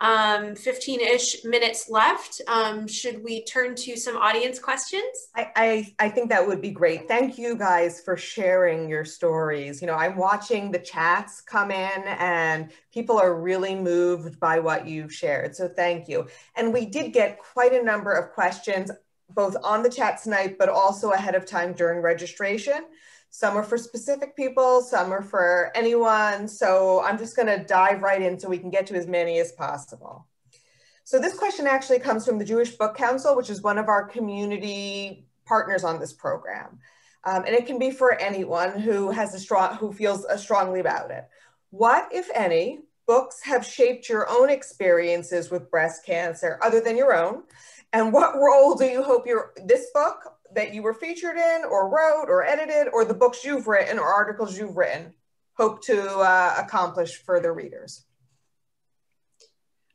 um, 15-ish minutes left. Um, should we turn to some audience questions? I, I, I, think that would be great. Thank you guys for sharing your stories. You know, I'm watching the chats come in and people are really moved by what you've shared. So thank you. And we did get quite a number of questions both on the chat tonight, but also ahead of time during registration. Some are for specific people, some are for anyone. So I'm just gonna dive right in so we can get to as many as possible. So this question actually comes from the Jewish Book Council, which is one of our community partners on this program. Um, and it can be for anyone who has a strong, who feels uh, strongly about it. What, if any, books have shaped your own experiences with breast cancer other than your own? And what role do you hope your this book that you were featured in or wrote or edited or the books you've written or articles you've written hope to uh, accomplish for the readers?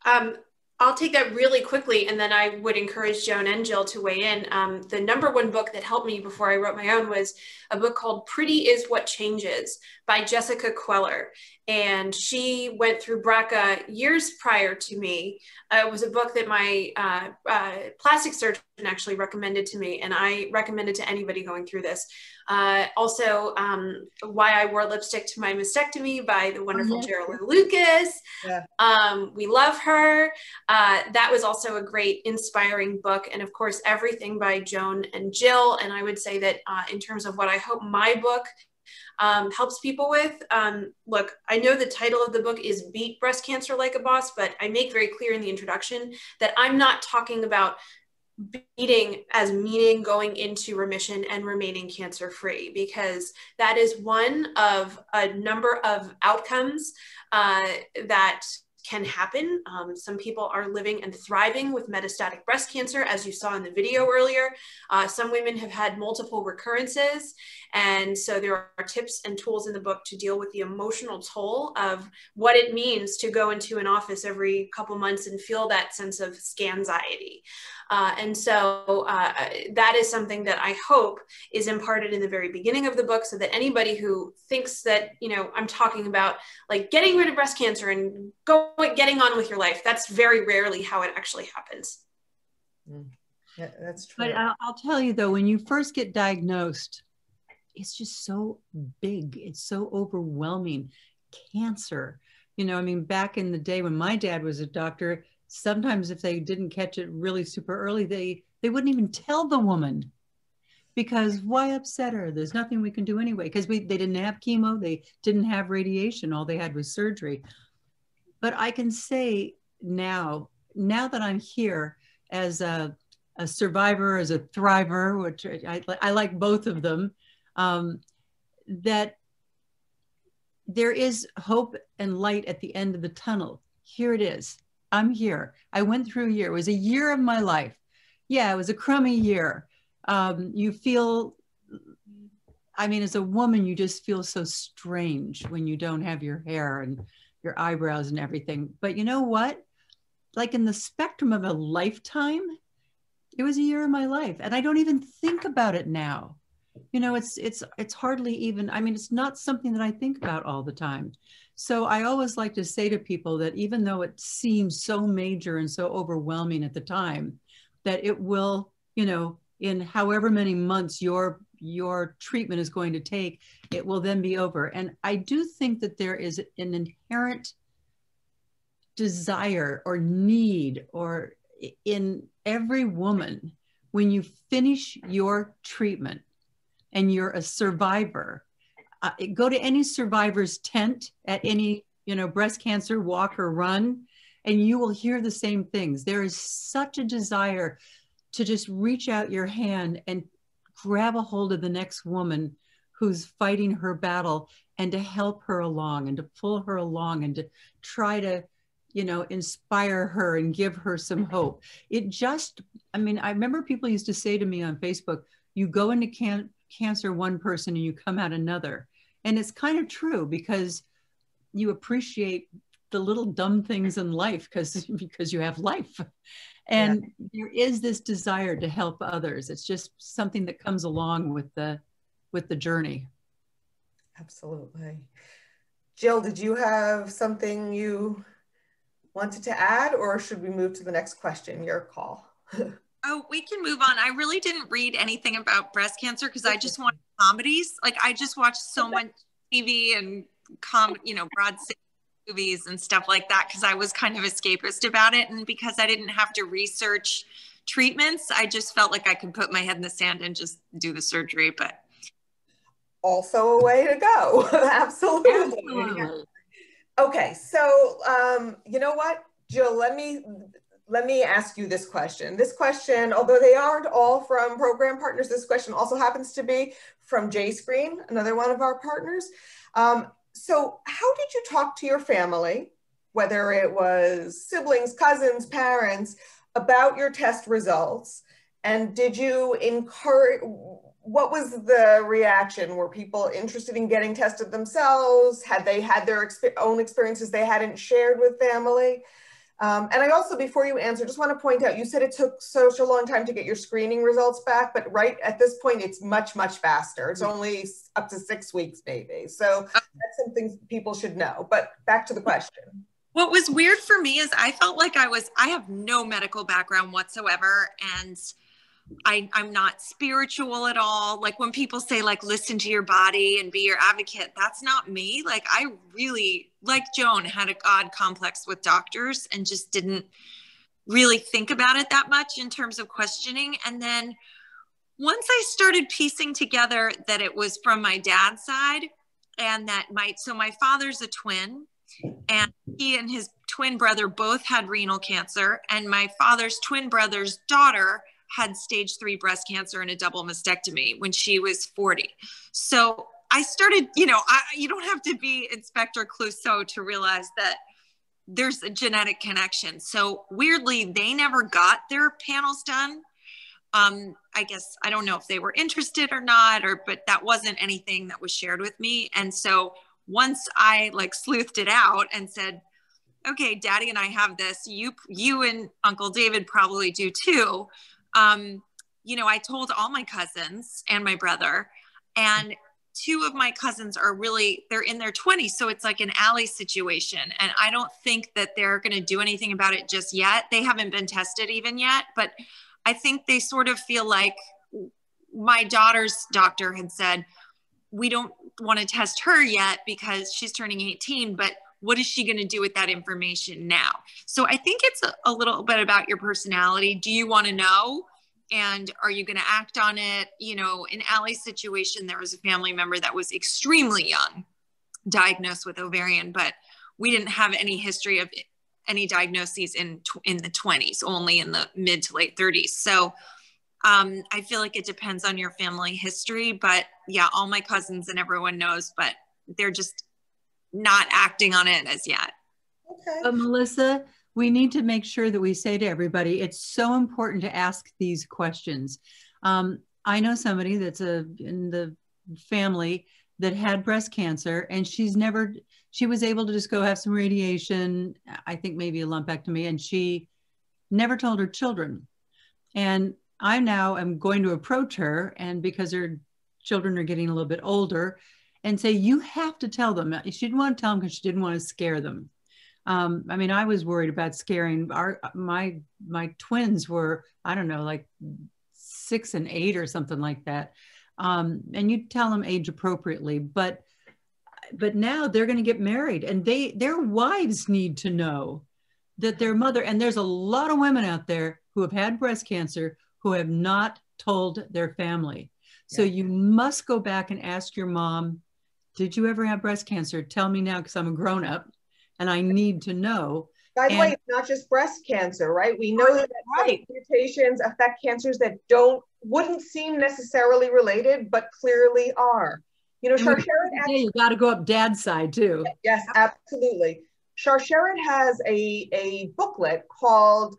Um, I'll take that really quickly, and then I would encourage Joan and Jill to weigh in. Um, the number one book that helped me before I wrote my own was a book called Pretty is What Changes by Jessica Queller. And she went through BRCA years prior to me. Uh, it was a book that my uh, uh, plastic surgeon actually recommended to me, and I recommended to anybody going through this. Uh, also, um, Why I Wore Lipstick to My Mastectomy by the wonderful mm -hmm. Lucas. Yeah. Um, we love her. Uh, that was also a great inspiring book. And of course, everything by Joan and Jill. And I would say that uh, in terms of what I hope my book um, helps people with. Um, look, I know the title of the book is Beat Breast Cancer Like a Boss, but I make very clear in the introduction that I'm not talking about beating as meaning going into remission and remaining cancer free because that is one of a number of outcomes uh, that can happen. Um, some people are living and thriving with metastatic breast cancer, as you saw in the video earlier. Uh, some women have had multiple recurrences. And so there are tips and tools in the book to deal with the emotional toll of what it means to go into an office every couple months and feel that sense of scanxiety. Uh, and so uh, that is something that I hope is imparted in the very beginning of the book so that anybody who thinks that, you know, I'm talking about like getting rid of breast cancer and go getting on with your life, that's very rarely how it actually happens. Mm. Yeah, that's true. But I'll, I'll tell you though, when you first get diagnosed, it's just so big. It's so overwhelming. Cancer. You know, I mean, back in the day when my dad was a doctor, sometimes if they didn't catch it really super early, they they wouldn't even tell the woman because why upset her? There's nothing we can do anyway. Because we they didn't have chemo, they didn't have radiation, all they had was surgery. But I can say now, now that I'm here as a, a survivor, as a thriver, which I, I like both of them, um, that there is hope and light at the end of the tunnel. Here it is. I'm here. I went through a year. It was a year of my life. Yeah, it was a crummy year. Um, you feel, I mean, as a woman, you just feel so strange when you don't have your hair and your eyebrows and everything. But you know what? Like in the spectrum of a lifetime, it was a year of my life. And I don't even think about it now. You know, it's it's it's hardly even, I mean, it's not something that I think about all the time. So I always like to say to people that even though it seems so major and so overwhelming at the time, that it will, you know, in however many months your your treatment is going to take, it will then be over. And I do think that there is an inherent desire or need or in every woman when you finish your treatment and you're a survivor uh, go to any survivor's tent at any you know breast cancer walk or run and you will hear the same things there is such a desire to just reach out your hand and grab a hold of the next woman who's fighting her battle and to help her along and to pull her along and to try to you know inspire her and give her some mm-hmm. hope. It just i mean i remember people used to say to me on facebook you go into can- cancer one person and you come out another. And it's kind of true because you appreciate the little dumb things in life because because you have life and yeah. there is this desire to help others. It's just something that comes along with the with the journey. Absolutely. Jill did you have something you wanted to add or should we move to the next question your call? Oh we can move on. I really didn't read anything about breast cancer because i just want comedies. Like i just watched so much tv and com you know broad movies and stuff like that because I was kind of escapist about it. And because I didn't have to research treatments, I just felt like I could put my head in the sand and just do the surgery. But also a way to go. Absolutely. Absolutely. Okay, so um, you know what, Jill, let me let me ask you this question. This question, although they aren't all from program partners, this question also happens to be from JScreen, another one of our partners. Um, so how did you talk to your family, whether it was siblings, cousins, parents, about your test results? And did you encourage, what was the reaction? Were people interested in getting tested themselves? Had they had their exp own experiences they hadn't shared with family? Um, and I also, before you answer, just want to point out, you said it took such a long time to get your screening results back, but right at this point, it's much, much faster. It's only up to six weeks maybe. So that's something people should know, but back to the question. What was weird for me is I felt like I was, I have no medical background whatsoever. And I, I'm not spiritual at all. Like when people say like listen to your body and be your advocate, that's not me. Like I really, like Joan, had a God complex with doctors and just didn't really think about it that much in terms of questioning. And then once I started piecing together that it was from my dad's side and that my so my father's a twin and he and his twin brother both had renal cancer and my father's twin brother's daughter had stage three breast cancer and a double mastectomy when she was 40. So I started, you know, I, you don't have to be Inspector Clouseau to realize that there's a genetic connection. So weirdly, they never got their panels done. Um, I guess I don't know if they were interested or not, or but that wasn't anything that was shared with me. And so once I like sleuthed it out and said, okay, daddy and I have this, you you and Uncle David probably do too. Um, you know, I told all my cousins and my brother, and two of my cousins are really they're in their 20s so it's like an Ali situation and i don't think that they're going to do anything about it just yet. They haven't been tested even yet but i think they sort of feel like my daughter's doctor had said we don't want to test her yet because she's turning 18 but what is she going to do with that information now? So i think it's a, a little bit about your personality. Do you want to know? And are you going to act on it? You know in Ali's situation there was a family member that was extremely young diagnosed with ovarian but we didn't have any history of any diagnoses in in the 20s only in the mid to late 30s so um, i feel like it depends on your family history but yeah all my cousins and everyone knows but they're just not acting on it as yet okay. Uh, melissa we need to make sure that we say to everybody, it's so important to ask these questions. Um, I know somebody that's a in the family that had breast cancer and she's never she was able to just go have some radiation i think maybe a lumpectomy and she never told her children and i now am going to approach her and because her children are getting a little bit older and say you have to tell them. She didn't want to tell them because she didn't want to scare them. Um, I mean, I was worried about scaring our my my twins were I don't know like six and eight or something like that, um, and you tell them age appropriately, but but now they're going to get married and they their wives need to know that their mother and there's a lot of women out there who have had breast cancer who have not told their family. So you must go back and ask your mom, did you ever have breast cancer? Tell me now because I'm a grown up and I need to know. By the and, way, it's not just breast cancer, right? We know that right. mutations affect cancers that don't wouldn't seem necessarily related, but clearly are. You know. Actually, you got to go up dad's side too. Yes, absolutely. Sharsheret has a, a booklet called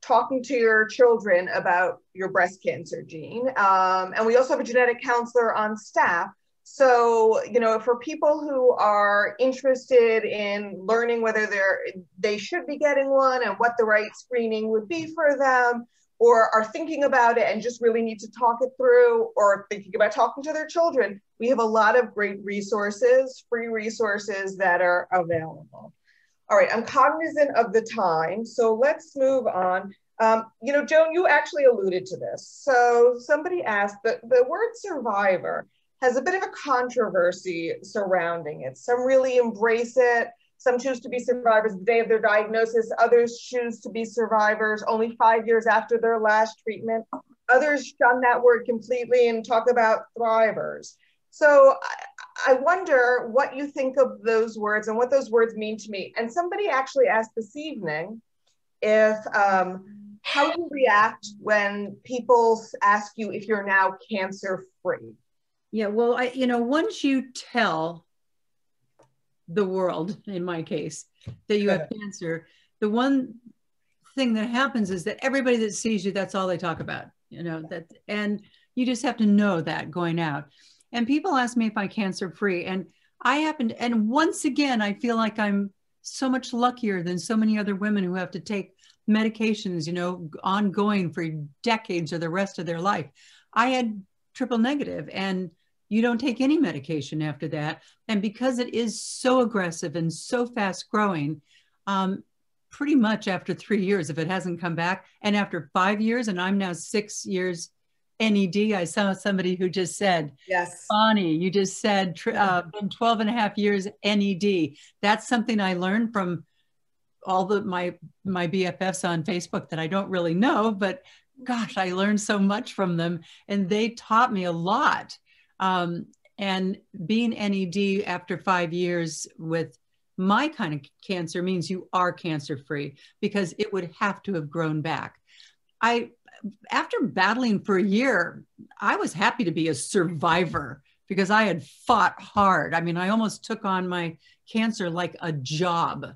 Talking to Your Children About Your Breast Cancer Gene. Um, and we also have a genetic counselor on staff so, you know, for people who are interested in learning whether they're they should be getting one and what the right screening would be for them, or are thinking about it and just really need to talk it through, or thinking about talking to their children, we have a lot of great resources, free resources that are available. All right, I'm cognizant of the time, so let's move on. Um, you know, Joan, you actually alluded to this. So somebody asked, the, the word survivor, has a bit of a controversy surrounding it. Some really embrace it. Some choose to be survivors the day of their diagnosis. Others choose to be survivors only five years after their last treatment. Others shun that word completely and talk about thrivers. So I, wonder what you think of those words and what those words mean to me. And somebody actually asked this evening if um, how you react when people ask you if you're now cancer free. Yeah, well, I you know, once you tell the world, in my case, that you have cancer, the one thing that happens is that everybody that sees you, that's all they talk about. You know that, and you just have to know that going out. And people ask me if I'm cancer free, and I happen to, and once again, I feel like I'm so much luckier than so many other women who have to take medications, you know, ongoing for decades or the rest of their life. I had triple negative and you don't take any medication after that. And because it is so aggressive and so fast growing, um, pretty much after three years, if it hasn't come back, and after five years, and I'm now six years NED, I saw somebody who just said, Yes, Bonnie, you just said uh, been 12 and a half years NED. That's something I learned from all the my my BFFs on Facebook that I don't really know, but gosh, I learned so much from them, and they taught me a lot. Um, and being NED after five years with my kind of cancer means you are cancer free because it would have to have grown back. I, after battling for a year, I was happy to be a survivor because I had fought hard. I mean, I almost took on my cancer like a job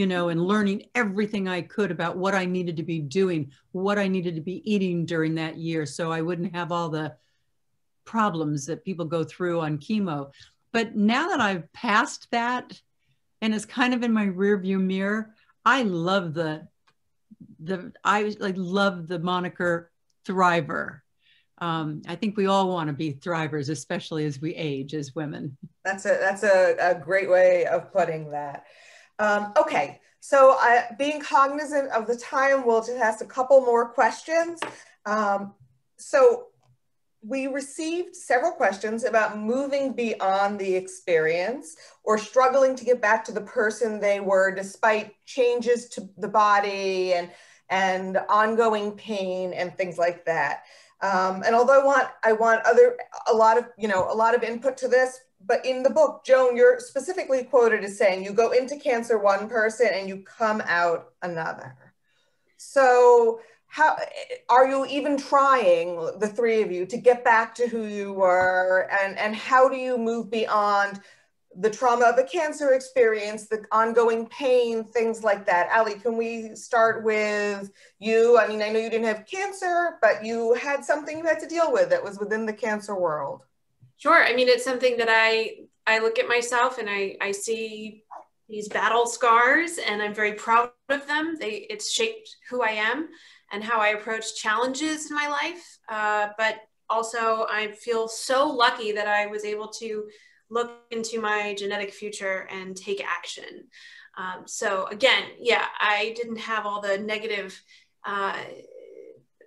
you know, and learning everything I could about what I needed to be doing, what I needed to be eating during that year. So I wouldn't have all the problems that people go through on chemo. But now that I've passed that and it's kind of in my rear view mirror, I love the the I like love the moniker thriver. Um, I think we all want to be thrivers, especially as we age as women. That's a that's a, a great way of putting that. Um, okay, so I, being cognizant of the time, we'll just ask a couple more questions. Um, so we received several questions about moving beyond the experience or struggling to get back to the person they were despite changes to the body and and ongoing pain and things like that. Um, and although I want I want other a lot of you know a lot of input to this, but in the book, Joan, you're specifically quoted as saying you go into cancer one person and you come out another. So how are you even trying the three of you to get back to who you were? And and how do you move beyond the trauma of a cancer experience the ongoing pain things like that? Ali can we start with you? I mean i know you didn't have cancer but you had something you had to deal with that was within the cancer world. Sure. I mean it's something that i i look at myself and i i see these battle scars and i'm very proud of them. They it's shaped who i am and how I approach challenges in my life. Uh, but also, I feel so lucky that I was able to look into my genetic future and take action. Um, so, again, yeah, I didn't have all the negative. Uh,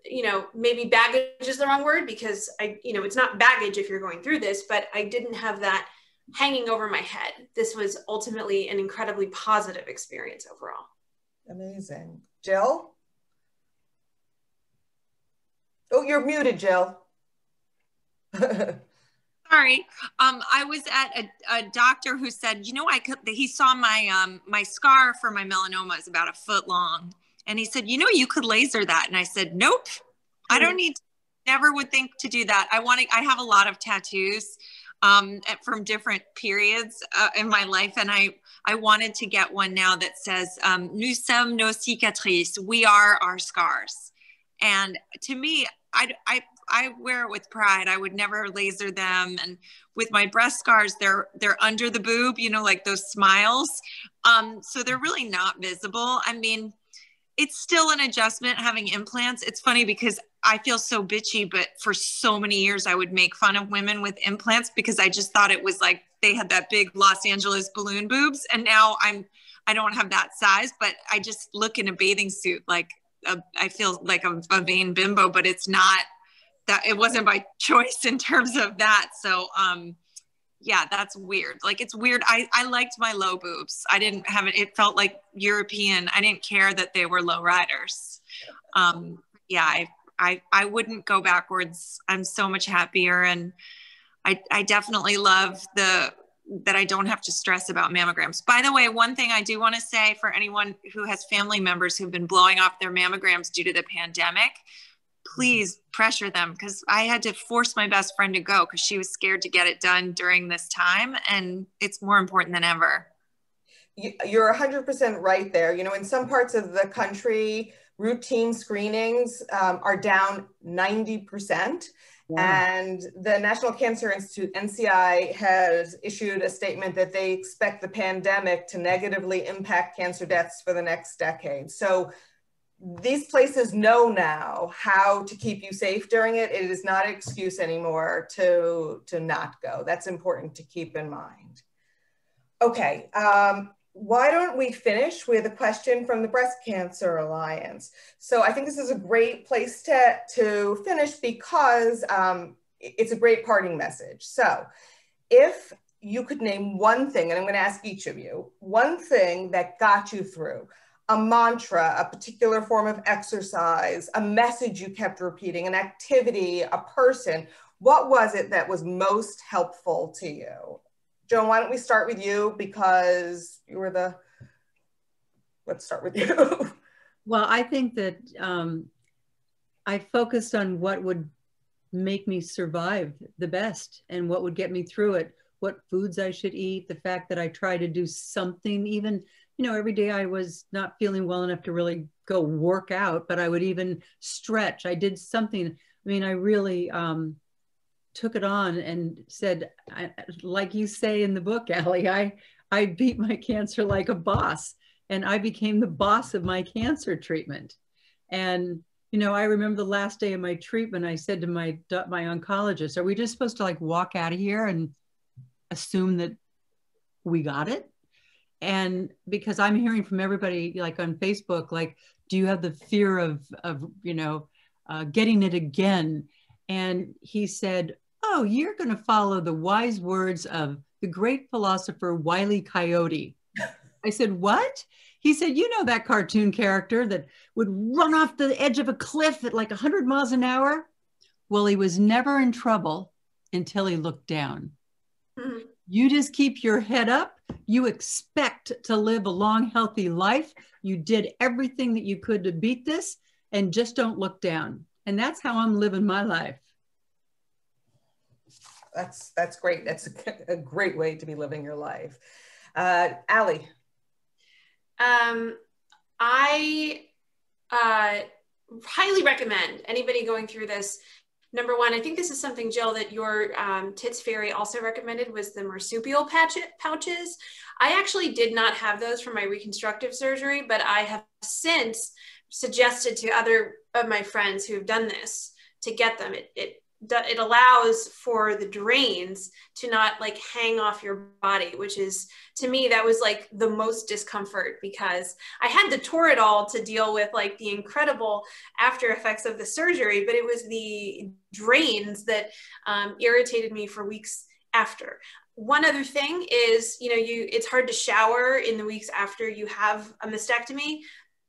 you know, maybe baggage is the wrong word because I, you know, it's not baggage if you're going through this, but I didn't have that hanging over my head. This was ultimately an incredibly positive experience overall. Amazing. Jill? Oh, you're muted, Jill. Sorry. Um, I was at a, a, doctor who said, you know, I could, he saw my, um, my scar for my melanoma is about a foot long. And he said, you know, you could laser that. And I said, nope, I don't need, to, never would think to do that. I want to, I have a lot of tattoos um, from different periods uh, in my life. And I, I wanted to get one now that says, um, nous sommes nos cicatrices. We are our scars. And to me, I, I, I wear it with pride. I would never laser them. And with my breast scars, they're, they're under the boob, you know, like those smiles. Um, so they're really not visible. I mean, it's still an adjustment having implants. It's funny because I feel so bitchy, but for so many years I would make fun of women with implants because I just thought it was like they had that big Los Angeles balloon boobs. And now I'm, I don't have that size, but I just look in a bathing suit like a, I feel like a, a vain bimbo, but it's not that it wasn't by choice in terms of that. So, um, yeah, that's weird. Like it's weird. I, I liked my low boobs. I didn't have it. It felt like European. I didn't care that they were low riders. Um, yeah, I, I, I wouldn't go backwards. I'm so much happier. And I, I definitely love the, that I don't have to stress about mammograms. By the way, one thing I do want to say for anyone who has family members who've been blowing off their mammograms due to the pandemic, please pressure them because I had to force my best friend to go because she was scared to get it done during this time. And it's more important than ever. You're 100% right there. You know, in some parts of the country, routine screenings um, are down 90%. And the National Cancer Institute, NCI, has issued a statement that they expect the pandemic to negatively impact cancer deaths for the next decade. So these places know now how to keep you safe during it. It is not an excuse anymore to, to not go. That's important to keep in mind. Okay, um, why don't we finish with a question from the Breast Cancer Alliance? So I think this is a great place to, to finish because um, it's a great parting message. So if you could name one thing, and I'm going to ask each of you, one thing that got you through, a mantra, a particular form of exercise, a message you kept repeating, an activity, a person, what was it that was most helpful to you? Joan, why don't we start with you because you were the, let's start with you. well, I think that um, I focused on what would make me survive the best and what would get me through it, what foods I should eat, the fact that I try to do something, even you know, every day I was not feeling well enough to really go work out, but I would even stretch. I did something. I mean, I really um, took it on and said, I, like you say in the book, Ali, I, I beat my cancer like a boss and I became the boss of my cancer treatment. And, you know, I remember the last day of my treatment, I said to my, my oncologist, are we just supposed to like walk out of here and assume that we got it? And because I'm hearing from everybody like on Facebook, like, do you have the fear of, of you know, uh, getting it again? And he said, oh, you're going to follow the wise words of the great philosopher Wiley Coyote. I said, what? He said, you know that cartoon character that would run off the edge of a cliff at like 100 miles an hour? Well, he was never in trouble until he looked down. Mm-hmm. You just keep your head up. You expect to live a long, healthy life. You did everything that you could to beat this and just don't look down. And that's how I'm living my life that's that's great. That's a, a great way to be living your life. Uh, Ali. Um, I uh, highly recommend anybody going through this. Number one, I think this is something, Jill, that your um, Tits Fairy also recommended was the marsupial patch pouches. I actually did not have those for my reconstructive surgery, but I have since suggested to other of my friends who have done this to get them. It, it it allows for the drains to not like hang off your body which is to me that was like the most discomfort because i had the toradol to deal with like the incredible after effects of the surgery but it was the drains that um, irritated me for weeks after. One other thing is you know you it's hard to shower in the weeks after you have a mastectomy.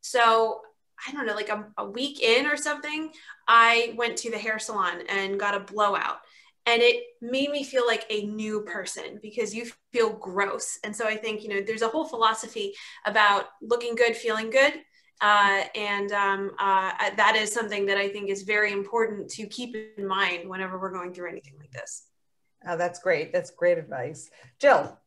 So I don't know, like a, a week in or something, I went to the hair salon and got a blowout. And it made me feel like a new person because you feel gross. And so I think, you know, there's a whole philosophy about looking good, feeling good. Uh, and um, uh, that is something that I think is very important to keep in mind whenever we're going through anything like this. Oh, that's great. That's great advice. Jill.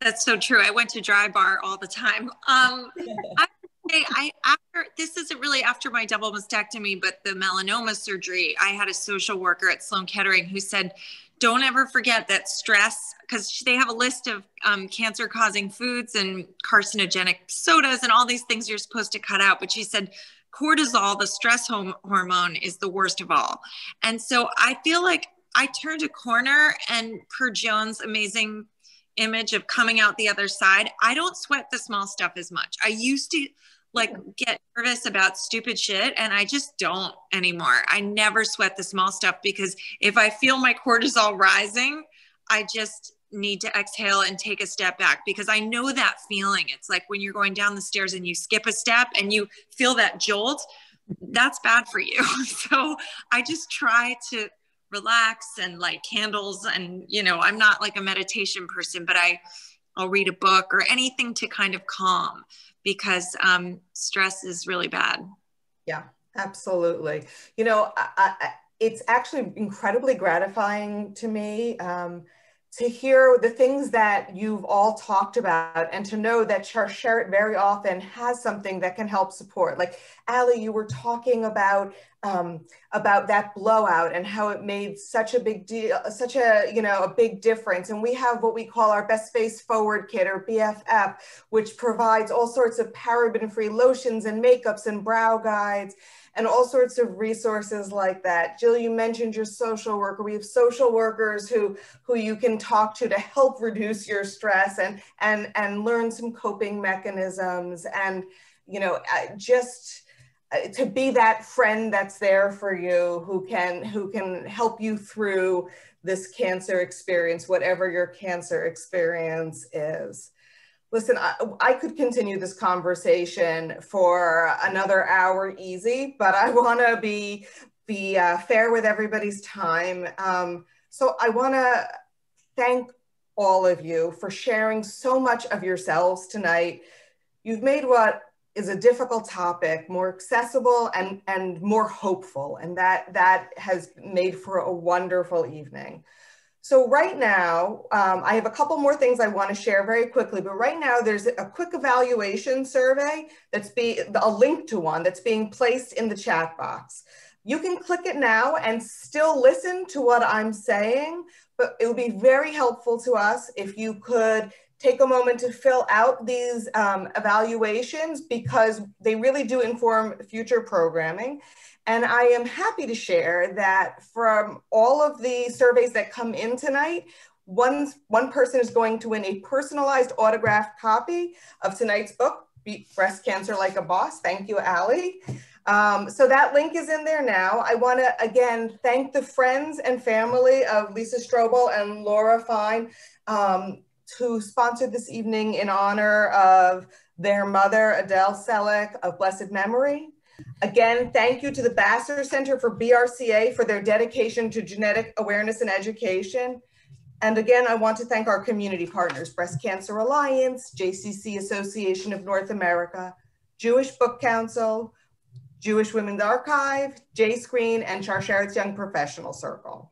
That's so true. I went to Drybar all the time. Um, I I after this isn't really after my double mastectomy, but the melanoma surgery, I had a social worker at Sloan Kettering who said, don't ever forget that stress, because they have a list of um, cancer causing foods and carcinogenic sodas and all these things you're supposed to cut out. But she said, cortisol, the stress hormone, is the worst of all. And so I feel like I turned a corner and per Joan's amazing image of coming out the other side, I don't sweat the small stuff as much. I used to like get nervous about stupid shit and I just don't anymore. I never sweat the small stuff because if I feel my cortisol rising, I just need to exhale and take a step back because I know that feeling. It's like when you're going down the stairs and you skip a step and you feel that jolt, that's bad for you. so I just try to relax and light candles and you know, I'm not like a meditation person, but I I'll read a book or anything to kind of calm because um, stress is really bad. Yeah, absolutely. You know, I, I, it's actually incredibly gratifying to me um, to hear the things that you've all talked about and to know that Sharsheret very often has something that can help support. Like Ali, you were talking about um, about that blowout and how it made such a big deal, such a, you know, a big difference. And we have what we call our Best Face Forward Kit or BFF, which provides all sorts of paraben-free lotions and makeups and brow guides and all sorts of resources like that. Jill, you mentioned your social worker. We have social workers who, who you can talk to to help reduce your stress and, and, and learn some coping mechanisms and, you know, just, uh, to be that friend that's there for you who can who can help you through this cancer experience whatever your cancer experience is listen I, I could continue this conversation for another hour easy but i want to be be uh, fair with everybody's time um, so i want to thank all of you for sharing so much of yourselves tonight you've made what is a difficult topic more accessible and, and more hopeful. And that, that has made for a wonderful evening. So right now, um, I have a couple more things I want to share very quickly, but right now there's a quick evaluation survey that's be a link to one that's being placed in the chat box. You can click it now and still listen to what I'm saying, but it would be very helpful to us if you could take a moment to fill out these um, evaluations because they really do inform future programming. And I am happy to share that from all of the surveys that come in tonight, one, one person is going to win a personalized autographed copy of tonight's book, Beat Breast Cancer Like a Boss. Thank you, Ali. Um, so that link is in there now. I want to again thank the friends and family of Lisa Strobel and Laura Fine um, who sponsored this evening in honor of their mother, Adele Selleck of blessed memory. Again, thank you to the Basser Center for BRCA for their dedication to genetic awareness and education. And again, I want to thank our community partners, Breast Cancer Alliance, JCC Association of North America, Jewish Book Council, Jewish Women's Archive, J-Screen, and Sharsheret Young Professional Circle.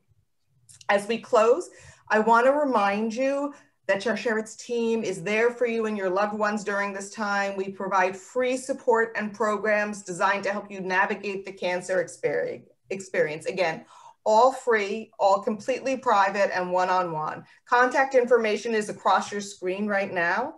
As we close, I want to remind you that Sharsheret's team is there for you and your loved ones during this time. We provide free support and programs designed to help you navigate the cancer experience. Again, all free, all completely private and one-on-one. -on -one. Contact information is across your screen right now.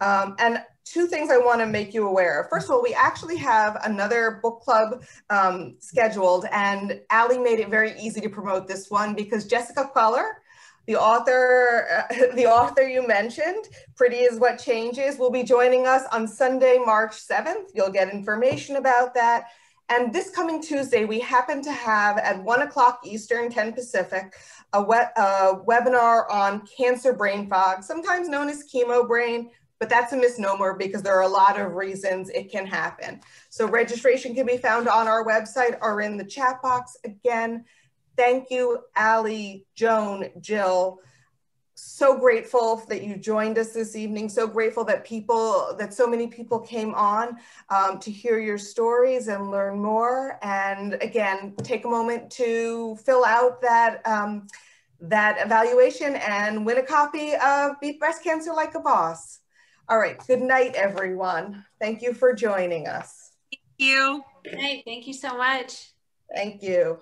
Um, and two things I want to make you aware of. First of all, we actually have another book club um, scheduled, and Ali made it very easy to promote this one because Jessica Queller, the author, uh, the author you mentioned, Pretty is What Changes, will be joining us on Sunday, March 7th. You'll get information about that. And this coming Tuesday, we happen to have at one o'clock Eastern, 10 Pacific, a, we a webinar on cancer brain fog, sometimes known as chemo brain, but that's a misnomer because there are a lot of reasons it can happen. So registration can be found on our website or in the chat box. Again, thank you, Ali, Joan, Jill. So grateful that you joined us this evening. So grateful that people, that so many people came on um, to hear your stories and learn more. And again, take a moment to fill out that um, that evaluation and win a copy of Beat Breast Cancer Like a Boss. All right. Good night, everyone. Thank you for joining us. Thank you. Good night. Thank you so much. Thank you.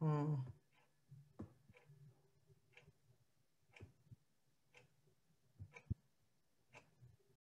Mm.